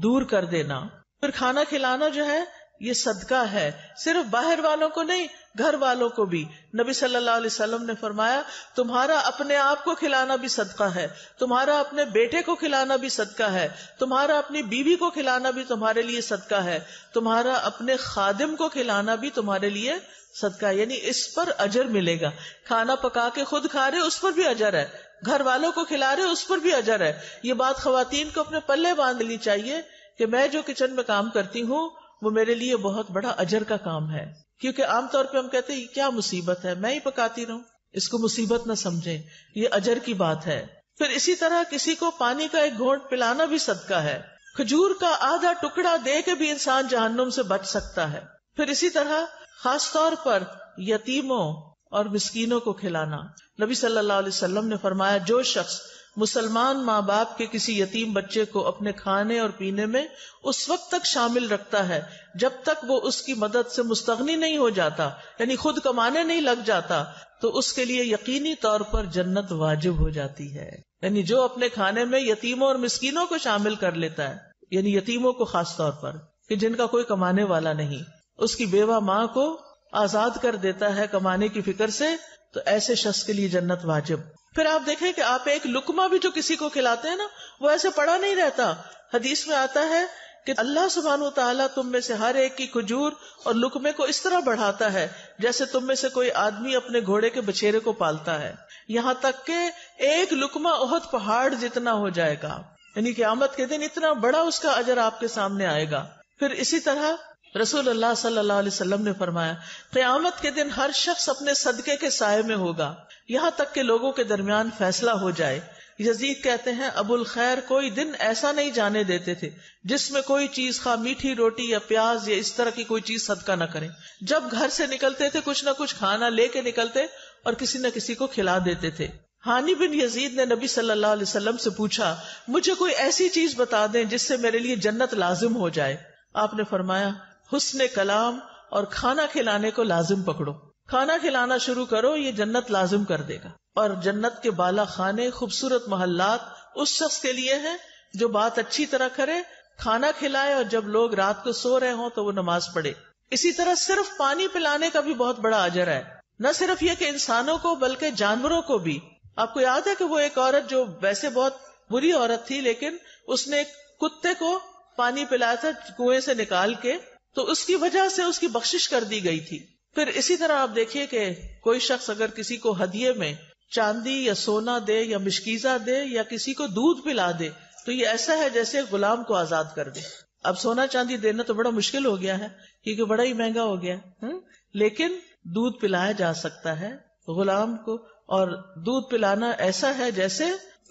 दूर कर देना। फिर खाना खिलाना जो है, ये सदका है, सिर्फ़ बाहर वालों को नहीं घर वालों को भी। नबी सल्लल्लाहु अलैहि वसल्लम ने फरमाया, तुम्हारा अपने आप को खिलाना भी सदका है, तुम्हारा अपने बेटे को खिलाना भी सदका है, तुम्हारा अपनी बीवी को खिलाना भी तुम्हारे लिए सदका है, तुम्हारा अपने खादिम को खिलाना भी तुम्हारे लिए सदका यानी इस पर अजर मिलेगा। खाना पका के खुद खा रहे, उस पर भी अजर है। घर वालों को खिला रहे, उस पर भी अजर है। ये बात खातन को अपने पल्ले बांधनी चाहिए कि मैं जो किचन में काम करती हूँ, वो मेरे लिए बहुत बड़ा अजर का काम है। क्योंकि आमतौर पे हम कहते हैं क्या मुसीबत है? मैं ही पकाती रहूँ। इसको मुसीबत न समझे। ये अजर की बात है। फिर इसी तरह किसी को पानी का एक घोट पिलाना भी सदका है। खजूर का आधा टुकड़ा दे के भी इंसान जहन्नुम से बच सकता है। फिर इसी तरह खास तौर पर यतीमों और मिस्कीनों को खिलाना। नबी वसल्लम ने फरमाया, जो शख्स मुसलमान माँ बाप के किसी यतीम बच्चे को अपने खाने और पीने में उस वक्त तक शामिल रखता है, जब तक वो उसकी मदद से मुस्तगनी नहीं हो जाता, यानी खुद कमाने नहीं लग जाता तो उसके लिए यकीनी तौर पर जन्नत वाजिब हो जाती है। यानी जो अपने खाने में यतीमों और मिस्किनों को शामिल कर लेता है, यानी यतीमों को खास तौर पर, कि जिनका कोई कमाने वाला नहीं, उसकी बेवा माँ को आज़ाद कर देता है कमाने की फ़िक्र से तो ऐसे शख्स के लिए जन्नत वाजिब फिर आप देखें कि आप एक लुकमा भी जो किसी को खिलाते हैं ना, वो ऐसे पड़ा नहीं रहता। हदीस में आता है कि अल्लाह सुबहान तला तुम में से हर एक की खजूर और लुकमे को इस तरह बढ़ाता है, जैसे तुम में से कोई आदमी अपने घोड़े के बछेरे को पालता है। यहाँ तक के एक लुकमा ओहद पहाड़ जितना हो जाएगा, यानी कि आमद के दिन इतना बड़ा उसका अजर आपके सामने आएगा। फिर इसी तरह रसूल अल्लाह सल्लल्लाहु अलैहि वसल्लम ने फरमाया, क्यामत के दिन हर शख्स अपने सदके के साय में होगा। यहाँ तक के लोगों के दरमियान फैसला हो जाए। यजीद कहते हैं, अबुल खैर कोई दिन ऐसा नहीं जाने देते थे, जिसमें कोई चीज़ खा मीठी रोटी या प्याज या इस तरह की कोई चीज़ सदका न करे। जब घर से निकलते थे, कुछ न कुछ खाना लेके निकलते और किसी न किसी को खिला देते थे। हानि बिन यजीद ने नबी सल्लल्लाहु अलैहि वसल्लम से पूछा, मुझे कोई ऐसी चीज़ बता दें जिससे मेरे लिए जन्नत लाजिम हो जाए? आपने फरमाया हुस्न कलाम और खाना खिलाने को लाजिम पकड़ो। खाना खिलाना शुरू करो, ये जन्नत लाजिम कर देगा। और जन्नत के बाला खाने, खूबसूरत मोहल्लात उस शख्स के लिए है जो बात अच्छी तरह करे, खाना खिलाए और जब लोग रात को सो रहे हो तो वो नमाज़ पढ़े। इसी तरह सिर्फ़ पानी पिलाने का भी बहुत बड़ा अजर है। न सिर्फ़ ये कि इंसानों को, बल्कि जानवरों को भी। आपको याद है कि वो एक औरत जो वैसे बहुत बुरी औरत थी, लेकिन उसने कुत्ते को पानी पिलाया था कुएँ से निकाल के तो उसकी वजह से उसकी बख्शिश कर दी गई थी। फिर इसी तरह आप देखिए कि कोई शख्स अगर किसी को हदिये में चांदी या सोना दे या मिशकीजा दे या किसी को दूध पिला दे तो ये ऐसा है जैसे गुलाम को आज़ाद कर दे। अब सोना चांदी देना तो बड़ा मुश्किल हो गया है, क्योंकि बड़ा ही महँगा हो गया है लेकिन दूध पिलाया जा सकता है गुलाम को, और दूध पिलाना ऐसा है जैसे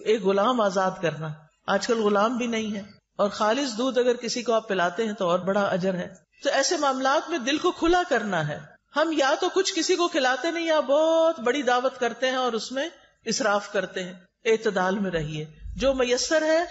एक गुलाम आज़ाद करना। आजकल गुलाम भी नहीं है, और खालिश दूध अगर किसी को आप पिलाते हैं तो और बड़ा अजर है। तो ऐसे मामला में दिल को खुला करना है। हम या तो कुछ किसी को खिलाते नहीं, या बहुत बड़ी दावत करते हैं और उसमें इसराफ करते हैं। एतदाल में रहिए। जो मैसर है,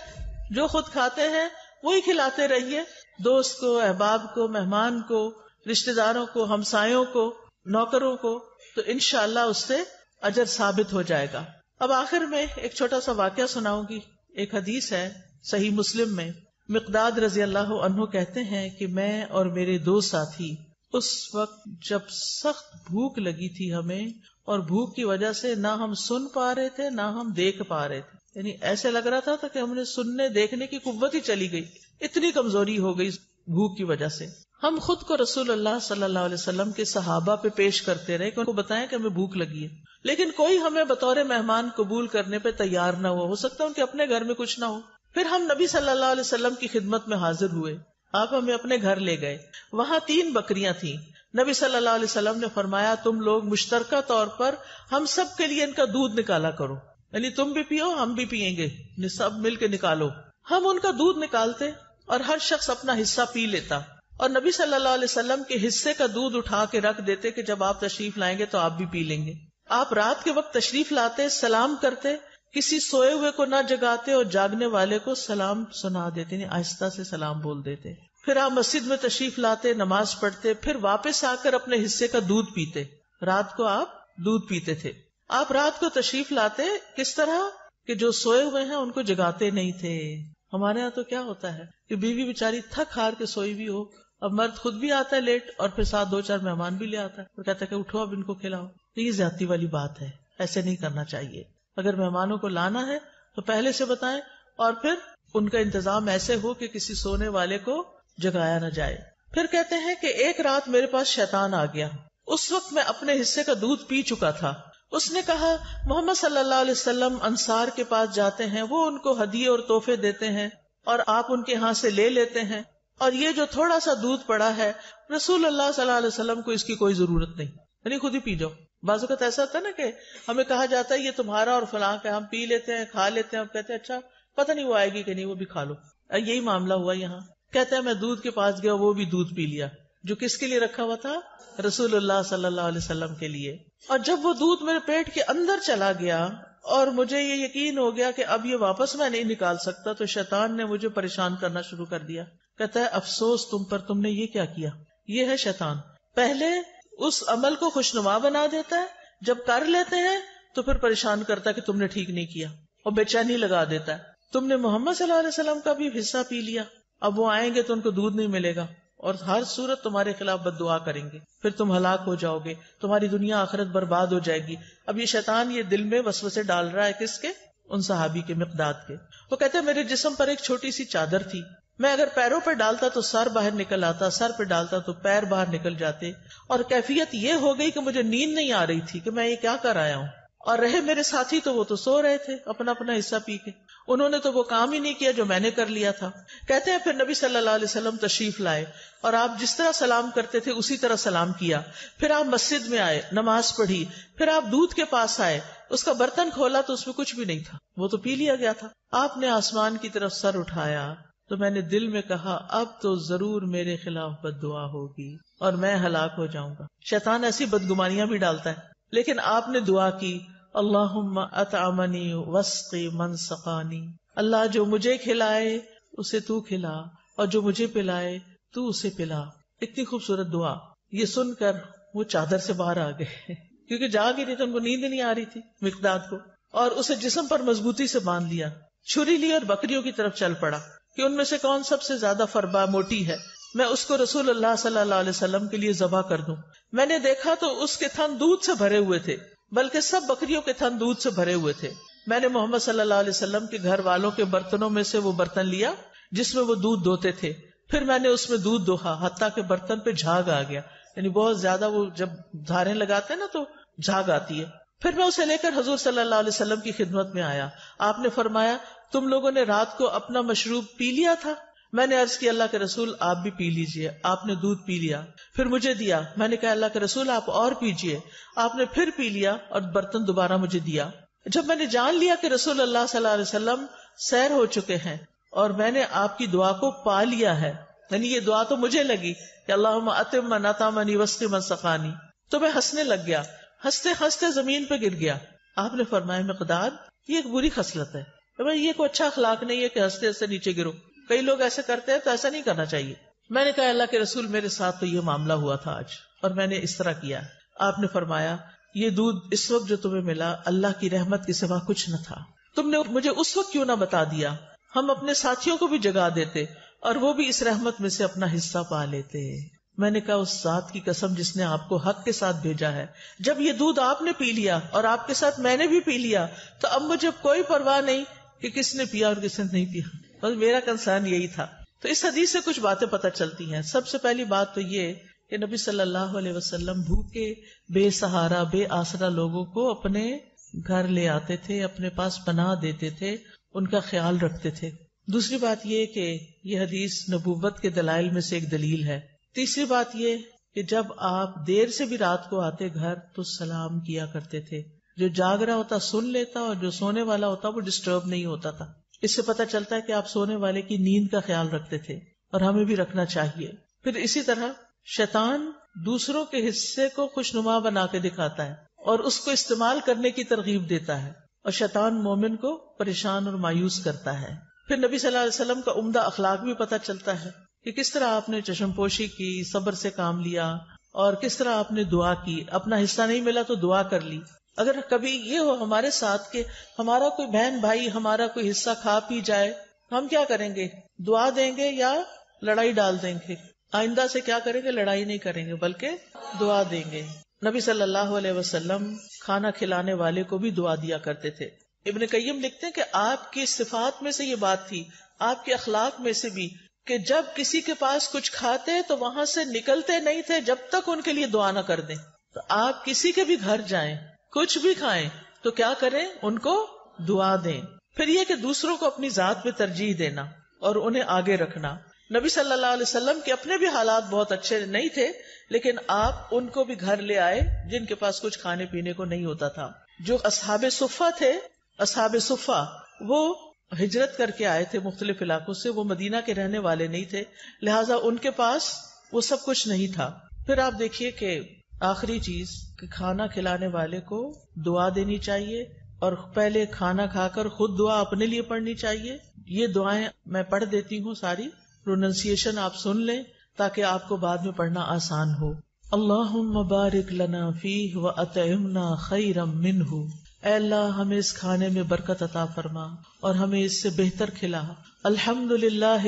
जो खुद खाते हैं, वही खिलाते रहिए। दोस्त को, अहबाब को, मेहमान को, रिश्तेदारों को, हमसायों को, नौकरों को तो इनशाला उससे अजर साबित हो जाएगा। अब आखिर में एक छोटा सा वाक्य सुनाऊँगी। एक हदीस है सही मुस्लिम में। मिकदाद रज़ी अल्लाह कहते हैं कि मैं और मेरे दो साथी उस वक्त जब सख्त भूख लगी थी हमें और भूख की वजह से ना हम सुन पा रहे थे ना हम देख पा रहे थे। यानी ऐसे लग रहा था, था कि हमने सुनने देखने की कुत ही चली गई। इतनी कमज़ोरी हो गई भूख की वजह से। हम खुद को रसूल अल्लाह सल्लल्लाहु अलैहि वसल्लम के सहाबा पे पेश करते रहे उनको बताएँ कि हमें भूख लगी है। लेकिन कोई हमें बतौर मेहमान कबूल करने पे तैयार ना हुआ। हो सकता है उनके अपने घर में कुछ ना हो। फिर हम नबी सल्लल्लाहु अलैहि वसल्लम की खिदमत में हाजिर हुए। आप हमें अपने घर ले गए। वहाँ तीन बकरियाँ थी। नबी सल्लल्लाहु अलैहि वसल्लम ने फरमाया, तुम लोग मुश्तरका तौर पर हम सब के लिए इनका दूध निकाला करो। यानी तुम भी पियो, हम भी पियेंगे। सब मिल के निकालो। हम उनका दूध निकालते और हर शख्स अपना हिस्सा पी लेता। और नबी सल्लल्लाहु अलैहि वसल्लम के हिस्से का दूध उठा के रख देते कि जब आप तशरीफ़ लाएँगे तो आप भी पी लेंगे। आप रात के वक्त तशरीफ़ लाते, सलाम करते किसी सोए हुए को ना जगाते और जागने वाले को सलाम सुना देते आहिस्ता से सलाम बोल देते। फिर आप मस्जिद में तशरीफ़ लाते, नमाज़ पढ़ते, फिर वापस आकर अपने हिस्से का दूध पीते। रात को आप दूध पीते थे। आप रात को तशरीफ़ लाते, किस तरह? कि जो सोए हुए हैं, उनको जगाते नहीं थे। हमारे यहाँ तो क्या होता है कि बीवी बेचारी थक हार के सोई भी हो, अब मर्द खुद भी आता है लेट, और फिर साथ दो चार मेहमान भी ले आता है। और कहता है कि उठो, अब इनको खिलाओ। तो ये ज़्यादा वाली बात है। ऐसे नहीं करना चाहिए। अगर मेहमानों को लाना है तो पहले से बताएँ और फिर उनका इंतज़ाम ऐसे हो कि किसी सोने वाले को जगाया न जाए। फिर कहते हैं कि एक रात मेरे पास शैतान आ गया। उस वक्त मैं अपने हिस्से का दूध पी चुका था। उसने कहा, मोहम्मद सल्लल्लाहु अलैहि वसल्लम अंसार के पास जाते हैं, वो उनको हदिये और तोहफे देते हैं और आप उनके यहाँ से ले लेते हैं और ये जो थोड़ा सा दूध पड़ा है रसूल अल्लाह सल्लल्लाहु को इसकी कोई ज़रूरत नहीं। यानी खुद ही पी जाओ। बाजूकत ऐसा होता है ना कि हमें कहा जाता है, ये तुम्हारा और फलां का हम पी लेते हैं, खा लेते हैं। कहते हैं अच्छा पता नहीं वो आएगी कि नहीं, वो भी खा लो। यही मामला हुआ यहाँ। कहता है, मैं दूध के पास गया, वो भी दूध पी लिया, जो किसके लिए रखा हुआ था? रसूलुल्लाह सल्लल्लाहु के लिए। और जब वो दूध मेरे पेट के अंदर चला गया, और मुझे ये यकीन हो गया कि अब ये वापस मैं नहीं निकाल सकता तो शैतान ने मुझे परेशान करना शुरू कर दिया। कहता है, अफसोस, तुम पर तुमने ये क्या किया? ये है शैतान। पहले उस अमल को खुशनुमा बना देता है। जब कर लेते हैं तो फिर परेशान करता है कि तुमने ठीक नहीं किया और बेचैनी लगा देता है। तुमने मोहम्मद सल्लल्लाहु का भी हिस्सा पी लिया। अब वो आएँगे तो उनको दूध नहीं मिलेगा और हर सूरत तुम्हारे खिलाफ बद करेंगे। फिर तुम हलाक हो जाओगे, तुम्हारी दुनिया आखिरत बर्बाद हो जाएगी। अब ये शैतान ये दिल में वसवसे डाल रहा है किसके? उन सहाबी के, मिकदाद के। वो कहते हैं, मेरे जिसम पर एक छोटी सी चादर थी। मैं अगर पैरों पर डालता तो सर बाहर निकल आता, सर पर डालता तो पैर बाहर निकल जाते। और कैफियत ये हो गई कि मुझे नींद नहीं आ रही थी कि मैं ये क्या कर आया हूँ। और रहे मेरे साथी तो वो तो सो रहे थे अपना अपना हिस्सा पी के। उन्होंने तो वो काम ही नहीं किया जो मैंने कर लिया था। कहते हैं, फिर नबी सल्लल्लाहु अलैहि वसल्लम तशरीफ़ लाए और आप जिस तरह सलाम करते थे, उसी तरह सलाम किया। फिर आप मस्जिद में आए, नमाज़ पढ़ी, फिर आप दूध के पास आए, उसका बर्तन खोला तो उसमें कुछ भी नहीं था। वो तो पी लिया गया था। आपने आसमान की तरफ़ सर उठाया। तो मैंने दिल में कहा, अब तो ज़रूर मेरे खिलाफ बद दुआ होगी और मैं हलाक हो जाऊँगा। शैतान ऐसी बदगुमानियाँ भी डालता है। लेकिन आपने दुआ की अल्लाहमनी वस्की मन सकानी अल्लाह जो मुझे खिलाए, उसे तू खिला और जो मुझे पिलाए, तू उसे पिला। इतनी खूबसूरत दुआ। ये सुनकर वो चादर से बाहर आ गए। क्योंकि जाग ही नहीं तो उनको नींद नहीं आ रही थी मिकदाद को। और उसे जिसम पर मजबूती से बाँध लिया। छुरी ली और बकरियों की तरफ़ चल पड़ा। कि उनमें से कौन सबसे ज़्यादा फरबा मोटी है? मैं उसको रसूल अल्लाह सल्लल्लाहु अलैहि वसल्लम के लिए जबा कर दूँ। मैंने देखा तो उसके थन दूध से भरे हुए थे, बल्कि सब बकरियों के थन दूध से भरे हुए थे। मैंने मोहम्मद वसल्लम के घर वालों के बर्तनों में से वो बर्तन लिया, जिसमें वो दूध धोते थे। फिर मैंने उसमें दूध दोहा हत्ता के बर्तन पे झाग आ गया। यानी बहुत ज़्यादा वो जब धारे लगाते हैं ना तो झाग आती है। फिर मैं उसे लेकर हजूर सल्लल्लाहु की खिदमत में आया। आपने फरमाया, तुम लोगों ने रात को अपना मशरूब पी लिया था? मैंने अर्ज़ किया, अल्लाह के रसूल, आप भी पी लीजिए। आपने दूध पी लिया। फिर मुझे दिया। मैंने कहा, अल्लाह के रसूल, आप और पीजिए। आपने फिर पी लिया और बर्तन दोबारा मुझे दिया। जब मैंने जान लिया कि रसूल अल्लाह वसल्लम सैर हो चुके हैं और मैंने आपकी दुआ को पा लिया है, यानी ये दुआ तो मुझे लगी अल्लाह अतिम वस्ती मन सकानी। तो मैं हंसने लग गया। हँसते हँसते ज़मीन पे गिर गया। आपने फरमाया, मकदार, ये एक बुरी खसलत है। तो भाई, ये कोई अच्छा अखलाक नहीं है कि हँसते हँसते नीचे गिरो। कई लोग ऐसे करते हैं तो ऐसा नहीं करना चाहिए। मैंने कहा, अल्लाह के रसूल, मेरे साथ तो ये मामला हुआ था आज, और मैंने इस तरह किया आपने फरमाया, ये दूध इस वक्त जो तुम्हें मिला, अल्लाह की रहमत के सिवा कुछ न था। तुमने मुझे उस वक्त क्यों ना बता दिया? हम अपने साथियों को भी जगा देते, और वो भी इस रहमत में से अपना हिस्सा पा लेते। मैंने कहा, उस जात की कसम जिसने आपको हक के साथ भेजा है। जब ये दूध आपने पी लिया और आपके साथ मैंने भी पी लिया तो अब मुझे कोई परवाह नहीं कि किसने पिया और किसने नहीं पिया। बस मेरा कंसर्न यही था। तो इस हदीस से कुछ बातें पता चलती हैं। सबसे पहली बात तो ये कि नबी सल्लल्लाहु अलैहि वसल्लम भूखे, बेसहारा, बेआसरा लोगों को अपने घर ले आते थे, अपने पास बना देते थे, उनका ख्याल रखते थे। दूसरी बात यह कि यह हदीस नबूवत के दलाइल में से एक दलील है। तीसरी बात ये कि जब आप देर से भी रात को आते घर तो सलाम किया करते थे। जो जाग रहा होता, सुन लेता, और जो सोने वाला होता, वो डिस्टर्ब नहीं होता था। इससे पता चलता है कि आप सोने वाले की नींद का ख्याल रखते थे, और हमें भी रखना चाहिए। फिर इसी तरह, शैतान दूसरों के हिस्से को खुशनुमा बना के दिखाता है, और उसको इस्तेमाल करने की तरगीब देता है, और शैतान मोमिन को परेशान और मायूस करता है। फिर नबी सल्लल्लाहु अलैहि वसल्लम का उम्दा अखलाक भी पता चलता है। कि किस तरह आपने चशमपोशी की, सब्र से काम लिया, और किस तरह आपने दुआ की। अपना हिस्सा नहीं मिला तो दुआ कर ली। अगर कभी ये हो हमारे साथ के हमारा कोई बहन भाई, हमारा कोई हिस्सा खा पी जाए, हम क्या करेंगे? दुआ देंगे या लड़ाई डाल देंगे? आइंदा से क्या करेंगे? लड़ाई नहीं करेंगे, बल्कि दुआ देंगे। नबी सल्लल्लाहु अलैहि वसल्लम खाना खिलाने वाले को भी दुआ दिया करते थे। इब्न कय्यम लिखते हैं कि आपकी सिफात में से ये बात थी, आपके अखलाक में से भी कि जब किसी के पास कुछ खाते तो वहाँ से निकलते नहीं थे जब तक उनके लिए दुआ न कर दें। तो आप किसी के भी घर जाएँ, कुछ भी खाएँ तो क्या करें? उनको दुआ दें। फिर ये कि दूसरों को अपनी जात में तरजीह देना और उन्हें आगे रखना। नबी सल्लल्लाहु अलैहि वसल्लम के अपने भी हालात बहुत अच्छे नहीं थे, लेकिन आप उनको भी घर ले आए जिनके पास कुछ खाने पीने को नहीं होता था। जो असहाब सुफा थे, असहाब सुफा, वो हिजरत करके आए थे मुख्तलिफ़ इलाकों से, वो मदीना के रहने वाले नहीं थे, लिहाजा उनके पास वो सब कुछ नहीं था। फिर आप देखिए कि आखिरी चीज़, कि खाना खिलाने वाले को दुआ देनी चाहिए, और पहले खाना खाकर खुद दुआ अपने लिए पढ़नी चाहिए। ये दुआएँ मैं पढ़ देती हूँ सारी प्रोनाउंसिएशन आप सुन लें, ताकि आपको बाद में पढ़ना आसान हो। अल्लाह बारिक लना फ़ी व अतमना खैरम मिनहु। अल्लाह, हमें इस खाने में बरकत अता फरमा और हमें इससे बेहतर खिला। अल्हम्दुलिल्लाह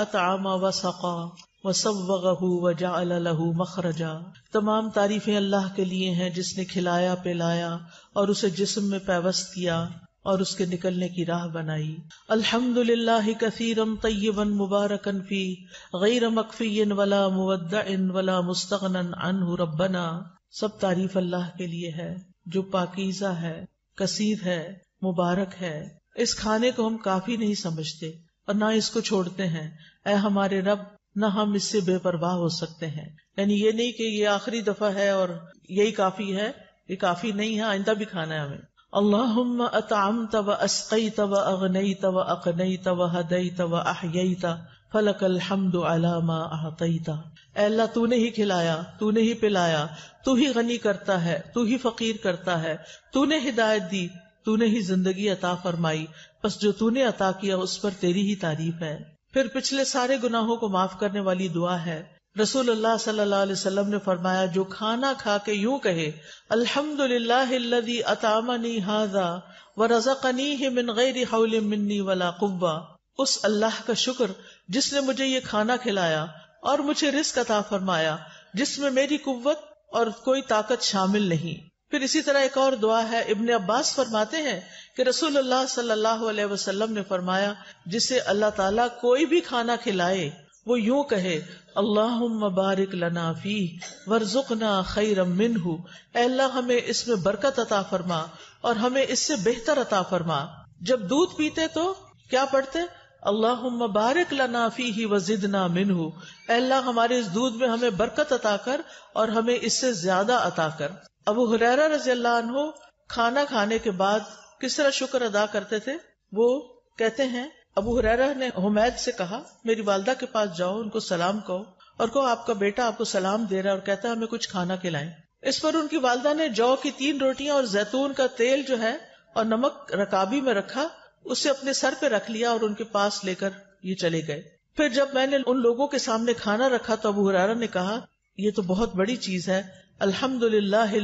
अतआमा व सका व सवगहु व जालहु मखरजा। तमाम तारीफें अल्लाह के लिए हैं जिसने खिलाया, पिलाया और उसे जिस्म में पैवस्त किया और उसके निकलने की राह बनाई। अल्हम्दुलिल्लाह कसीरम तय्यबन मुबारकन फ़ी, गैर मकफीन वला मुवद्दइन वला मुस्तगनन अनहु रब्बना। सब तारीफ़ अल्लाह के लिए है। जो पाकिजा है, कसीर है, मुबारक है, इस खाने को हम काफ़ी नहीं समझते और ना इसको छोड़ते हैं। ऐ हमारे रब, न हम इससे बेपरवाह हो सकते हैं। यानी ये नहीं कि ये आखिरी दफ़ा है और यही काफ़ी है, ये काफ़ी नहीं है, आइंदा भी खाना है हमें। अल्लाहुम्मा अतअमत तब अस्क़ैत तब अगनैत तब अक़नैत व हदैत तब फलकल हम्दु अला मा अहतैत। अल्लाह, तूने ही खिलाया, तूने ही पिलाया, तू ही गनी करता है, तू ही फकीर करता है, तूने हिदायत दी, तूने ही ज़िंदगी अता फरमाई, बस जो तूने अता किया उस पर तेरी ही तारीफ़ है। फिर पिछले सारे गुनाहों को माफ़ करने वाली दुआ है। रसूलुल्लाह सल्लल्लाहु अलैहि वसल्लम ने फरमाया, जो खाना खा के यूँ कहे अल्हम्दुलिल्लाहिल्लज़ी अतामनी हाजा, व रज़क़नीहि मिन गैरि हौल मिन्नी वला कुव्वा। उस अल्लाह का शुक्र जिसने मुझे ये खाना खिलाया और मुझे रिस्क अता फरमाया, जिसमें मेरी कुव्वत और कोई ताकत शामिल नहीं। फिर इसी तरह एक और दुआ है, इब्ने अब्बास फरमाते हैं कि रसूलुल्लाह सल्लल्लाहु अलैहि वसल्लम ने फरमाया, जिसे अल्लाह ताला कोई भी खाना खिलाए, वो यूँ कहे अल्लाह बारिक लना फ़ी, वर्जुकना खैरम मिनहु। अल्लाह, हमें इसमें बरकत अता फरमा और हमें इससे बेहतर अता फरमा। जब दूध पीते तो क्या पढ़ते? अल्लाह बारिक लना फ़ी ही वजिदना मिनहु। अल्लाह हमारे इस दूध में हमें बरकत अता कर और हमें इससे ज़्यादा अता कर। अबू हुरैरा रज़ी अल्लाह खाना खाने के बाद किस तरह शुक्र अदा करते थे? वो कहते हैं, अबू हुरैरा ने हुमैद से कहा, मेरी वालदा के पास जाओ, उनको सलाम कहो और कहो, आपका बेटा आपको सलाम दे रहा है और कहता है, हमें कुछ खाना खिलाएँ। इस पर उनकी वालदा ने जौ की तीन रोटियाँ और जैतून का तेल जो है और नमक रकाबी में रखा उसे अपने सर पे रख लिया और उनके पास लेकर ये चले गए। फिर जब मैंने उन लोगों के सामने खाना रखा तो अबू हुरारा ने कहा, ये तो बहुत बड़ी चीज़ है। अल्हम्दुलिल्लाह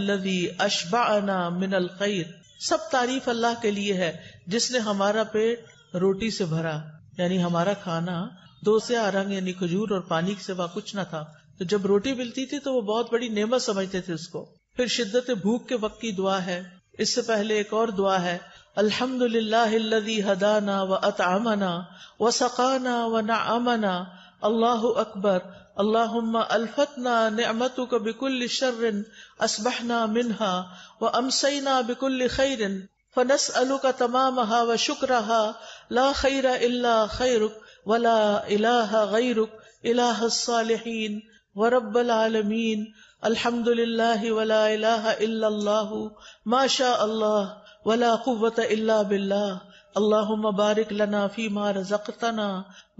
अशबाना मिनल खैर। सब तारीफ़ अल्लाह के लिए है, जिसने हमारा पेट रोटी से भरा। यानी हमारा खाना दो से आरंग यानी खजूर और पानी के सिवा कुछ न था। तो जब रोटी मिलती थी तो वो बहुत बड़ी नेमत समझते थे उसको। फिर शिद्दत भूख के वक्त की दुआ है। इससे पहले एक और दुआ है अल्हम्दुलिल्लाह हदाना व अतमना व सकाना व नमना अल्लाह अकबर अल्लाहुम्मा अल्फतना निअमतुक बिकुल्ल शर्रिन असबहना मिनहा व अमसैना बिकुल्ल खैरिन फनसअलुका तमामहा व शुक्रहा ला खैरा इल्ला खैरुक वला इलाहा गैरुक इलाह सालिहीन व रब्बल आलमीन अल्हम्दुलिल्लाह वला इलाहा इल्लल्लाहु माशा अल्लाह वला कुव्वत इल्ला बिल्लाह अल्लाहुम्मा बारिक लना फीमा रज़क़तना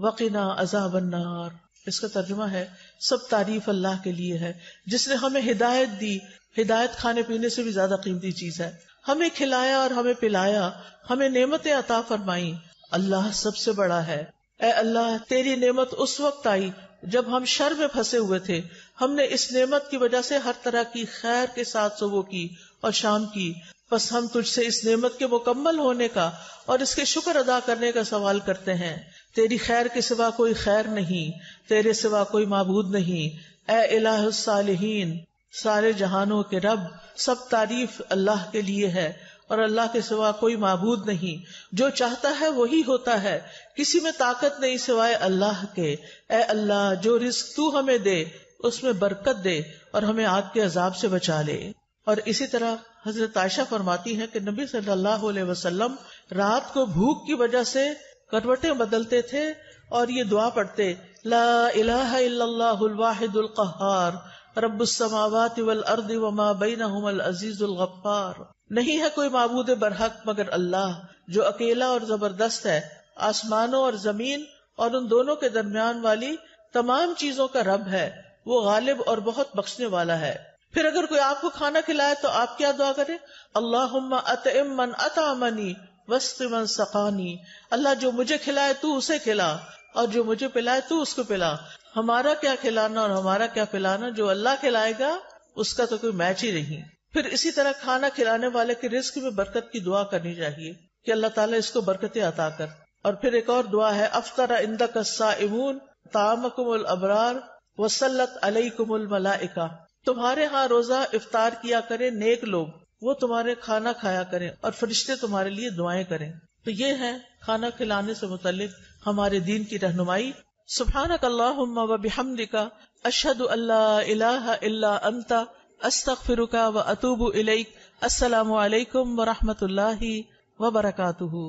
वक़िना अज़ाबन नार इसका तर्जुमा है सब तारीफ़ अल्लाह के लिए है जिसने हमें हिदायत दी हिदायत खाने पीने से भी ज़्यादा कीमती चीज़ है हमें खिलाया और हमें पिलाया हमें नेमतें अता फरमाई अल्लाह सबसे बड़ा है ए अल्लाह तेरी नेमत उस वक्त आई जब हम शर में फंसे हुए थे हमने इस नेमत की वजह से हर तरह की खैर के साथ सुबह की और शाम की बस हम तुझसे इस नेमत के मुकम्मल होने का और इसके शुक्र अदा करने का सवाल करते हैं। तेरी खैर के सिवा कोई खैर नहीं, तेरे सिवा कोई मबूद नहीं। ए इलाहीन सारे जहानों के रब, सब तारीफ़ अल्लाह के लिए है और अल्लाह के सिवा कोई मबूद नहीं। जो चाहता है वही होता है। किसी में ताकत नहीं सिवाय अल्लाह के। ए अल्लाह, जो रिस्क तू हमें दे, उसमें बरकत दे और हमें आग के अजाब से बचा ले। और इसी तरह हज़रत आयशा फरमाती है कि नबी सल्लल्लाहु अलैहि वसल्लम रात को भूख की वजह से करवटें बदलते थे और ये दुआ पढ़ते, ला इलाहा इल्लल्लाहुल वाहिदुल कहार रब्बुस्समावाति वल अर्दि वमा बैनहुमल अजीजुल गफ्फार। नहीं है कोई माबूद बरहक मगर अल्लाह, जो अकेला और ज़बरदस्त है, आसमानों और ज़मीन और उन दोनों के दरमियान वाली तमाम चीज़ों का रब है, वो गालिब और बहुत बख्शने वाला है। फिर अगर कोई आपको खाना खिलाए तो आप क्या दुआ करें? अल्लाह अतमन अतामनी, वस्त मन सकानी। अल्लाह जो मुझे खिलाए तू उसे खिला, और जो मुझे पिलाए तू उसको पिला। हमारा क्या खिलाना और हमारा क्या पिलाना, जो अल्लाह खिलाएगा, उसका तो कोई मैच ही नहीं। फिर इसी तरह खाना खिलाने वाले के रिस्क में बरकत की दुआ करनी चाहिए, कि अल्लाह ताला इसको बरकतें अता कर। और फिर एक और दुआ है, अफ्तर इंदा कस्सा इमून तामकुमुल अबरार वसलत अलईकुमुल मलाइका। तुम्हारे यहाँ रोजा इफ्तार किया करे, नेक लोग, वो तुम्हारे खाना खाया करें और फरिश्ते तुम्हारे लिए दुआएँ करें। तो ये है खाना खिलाने से मुतलिक हमारे दीन की रहनुमाई। सुबहानक व बिहम्दिका, अशहदु अल्ला इलाहा इल्ला अंता, अस्तगफिरुका व अतूबु इलैक। अस्सलामु अलैकुम व रहमतुल्लाहि व बरकातुहू।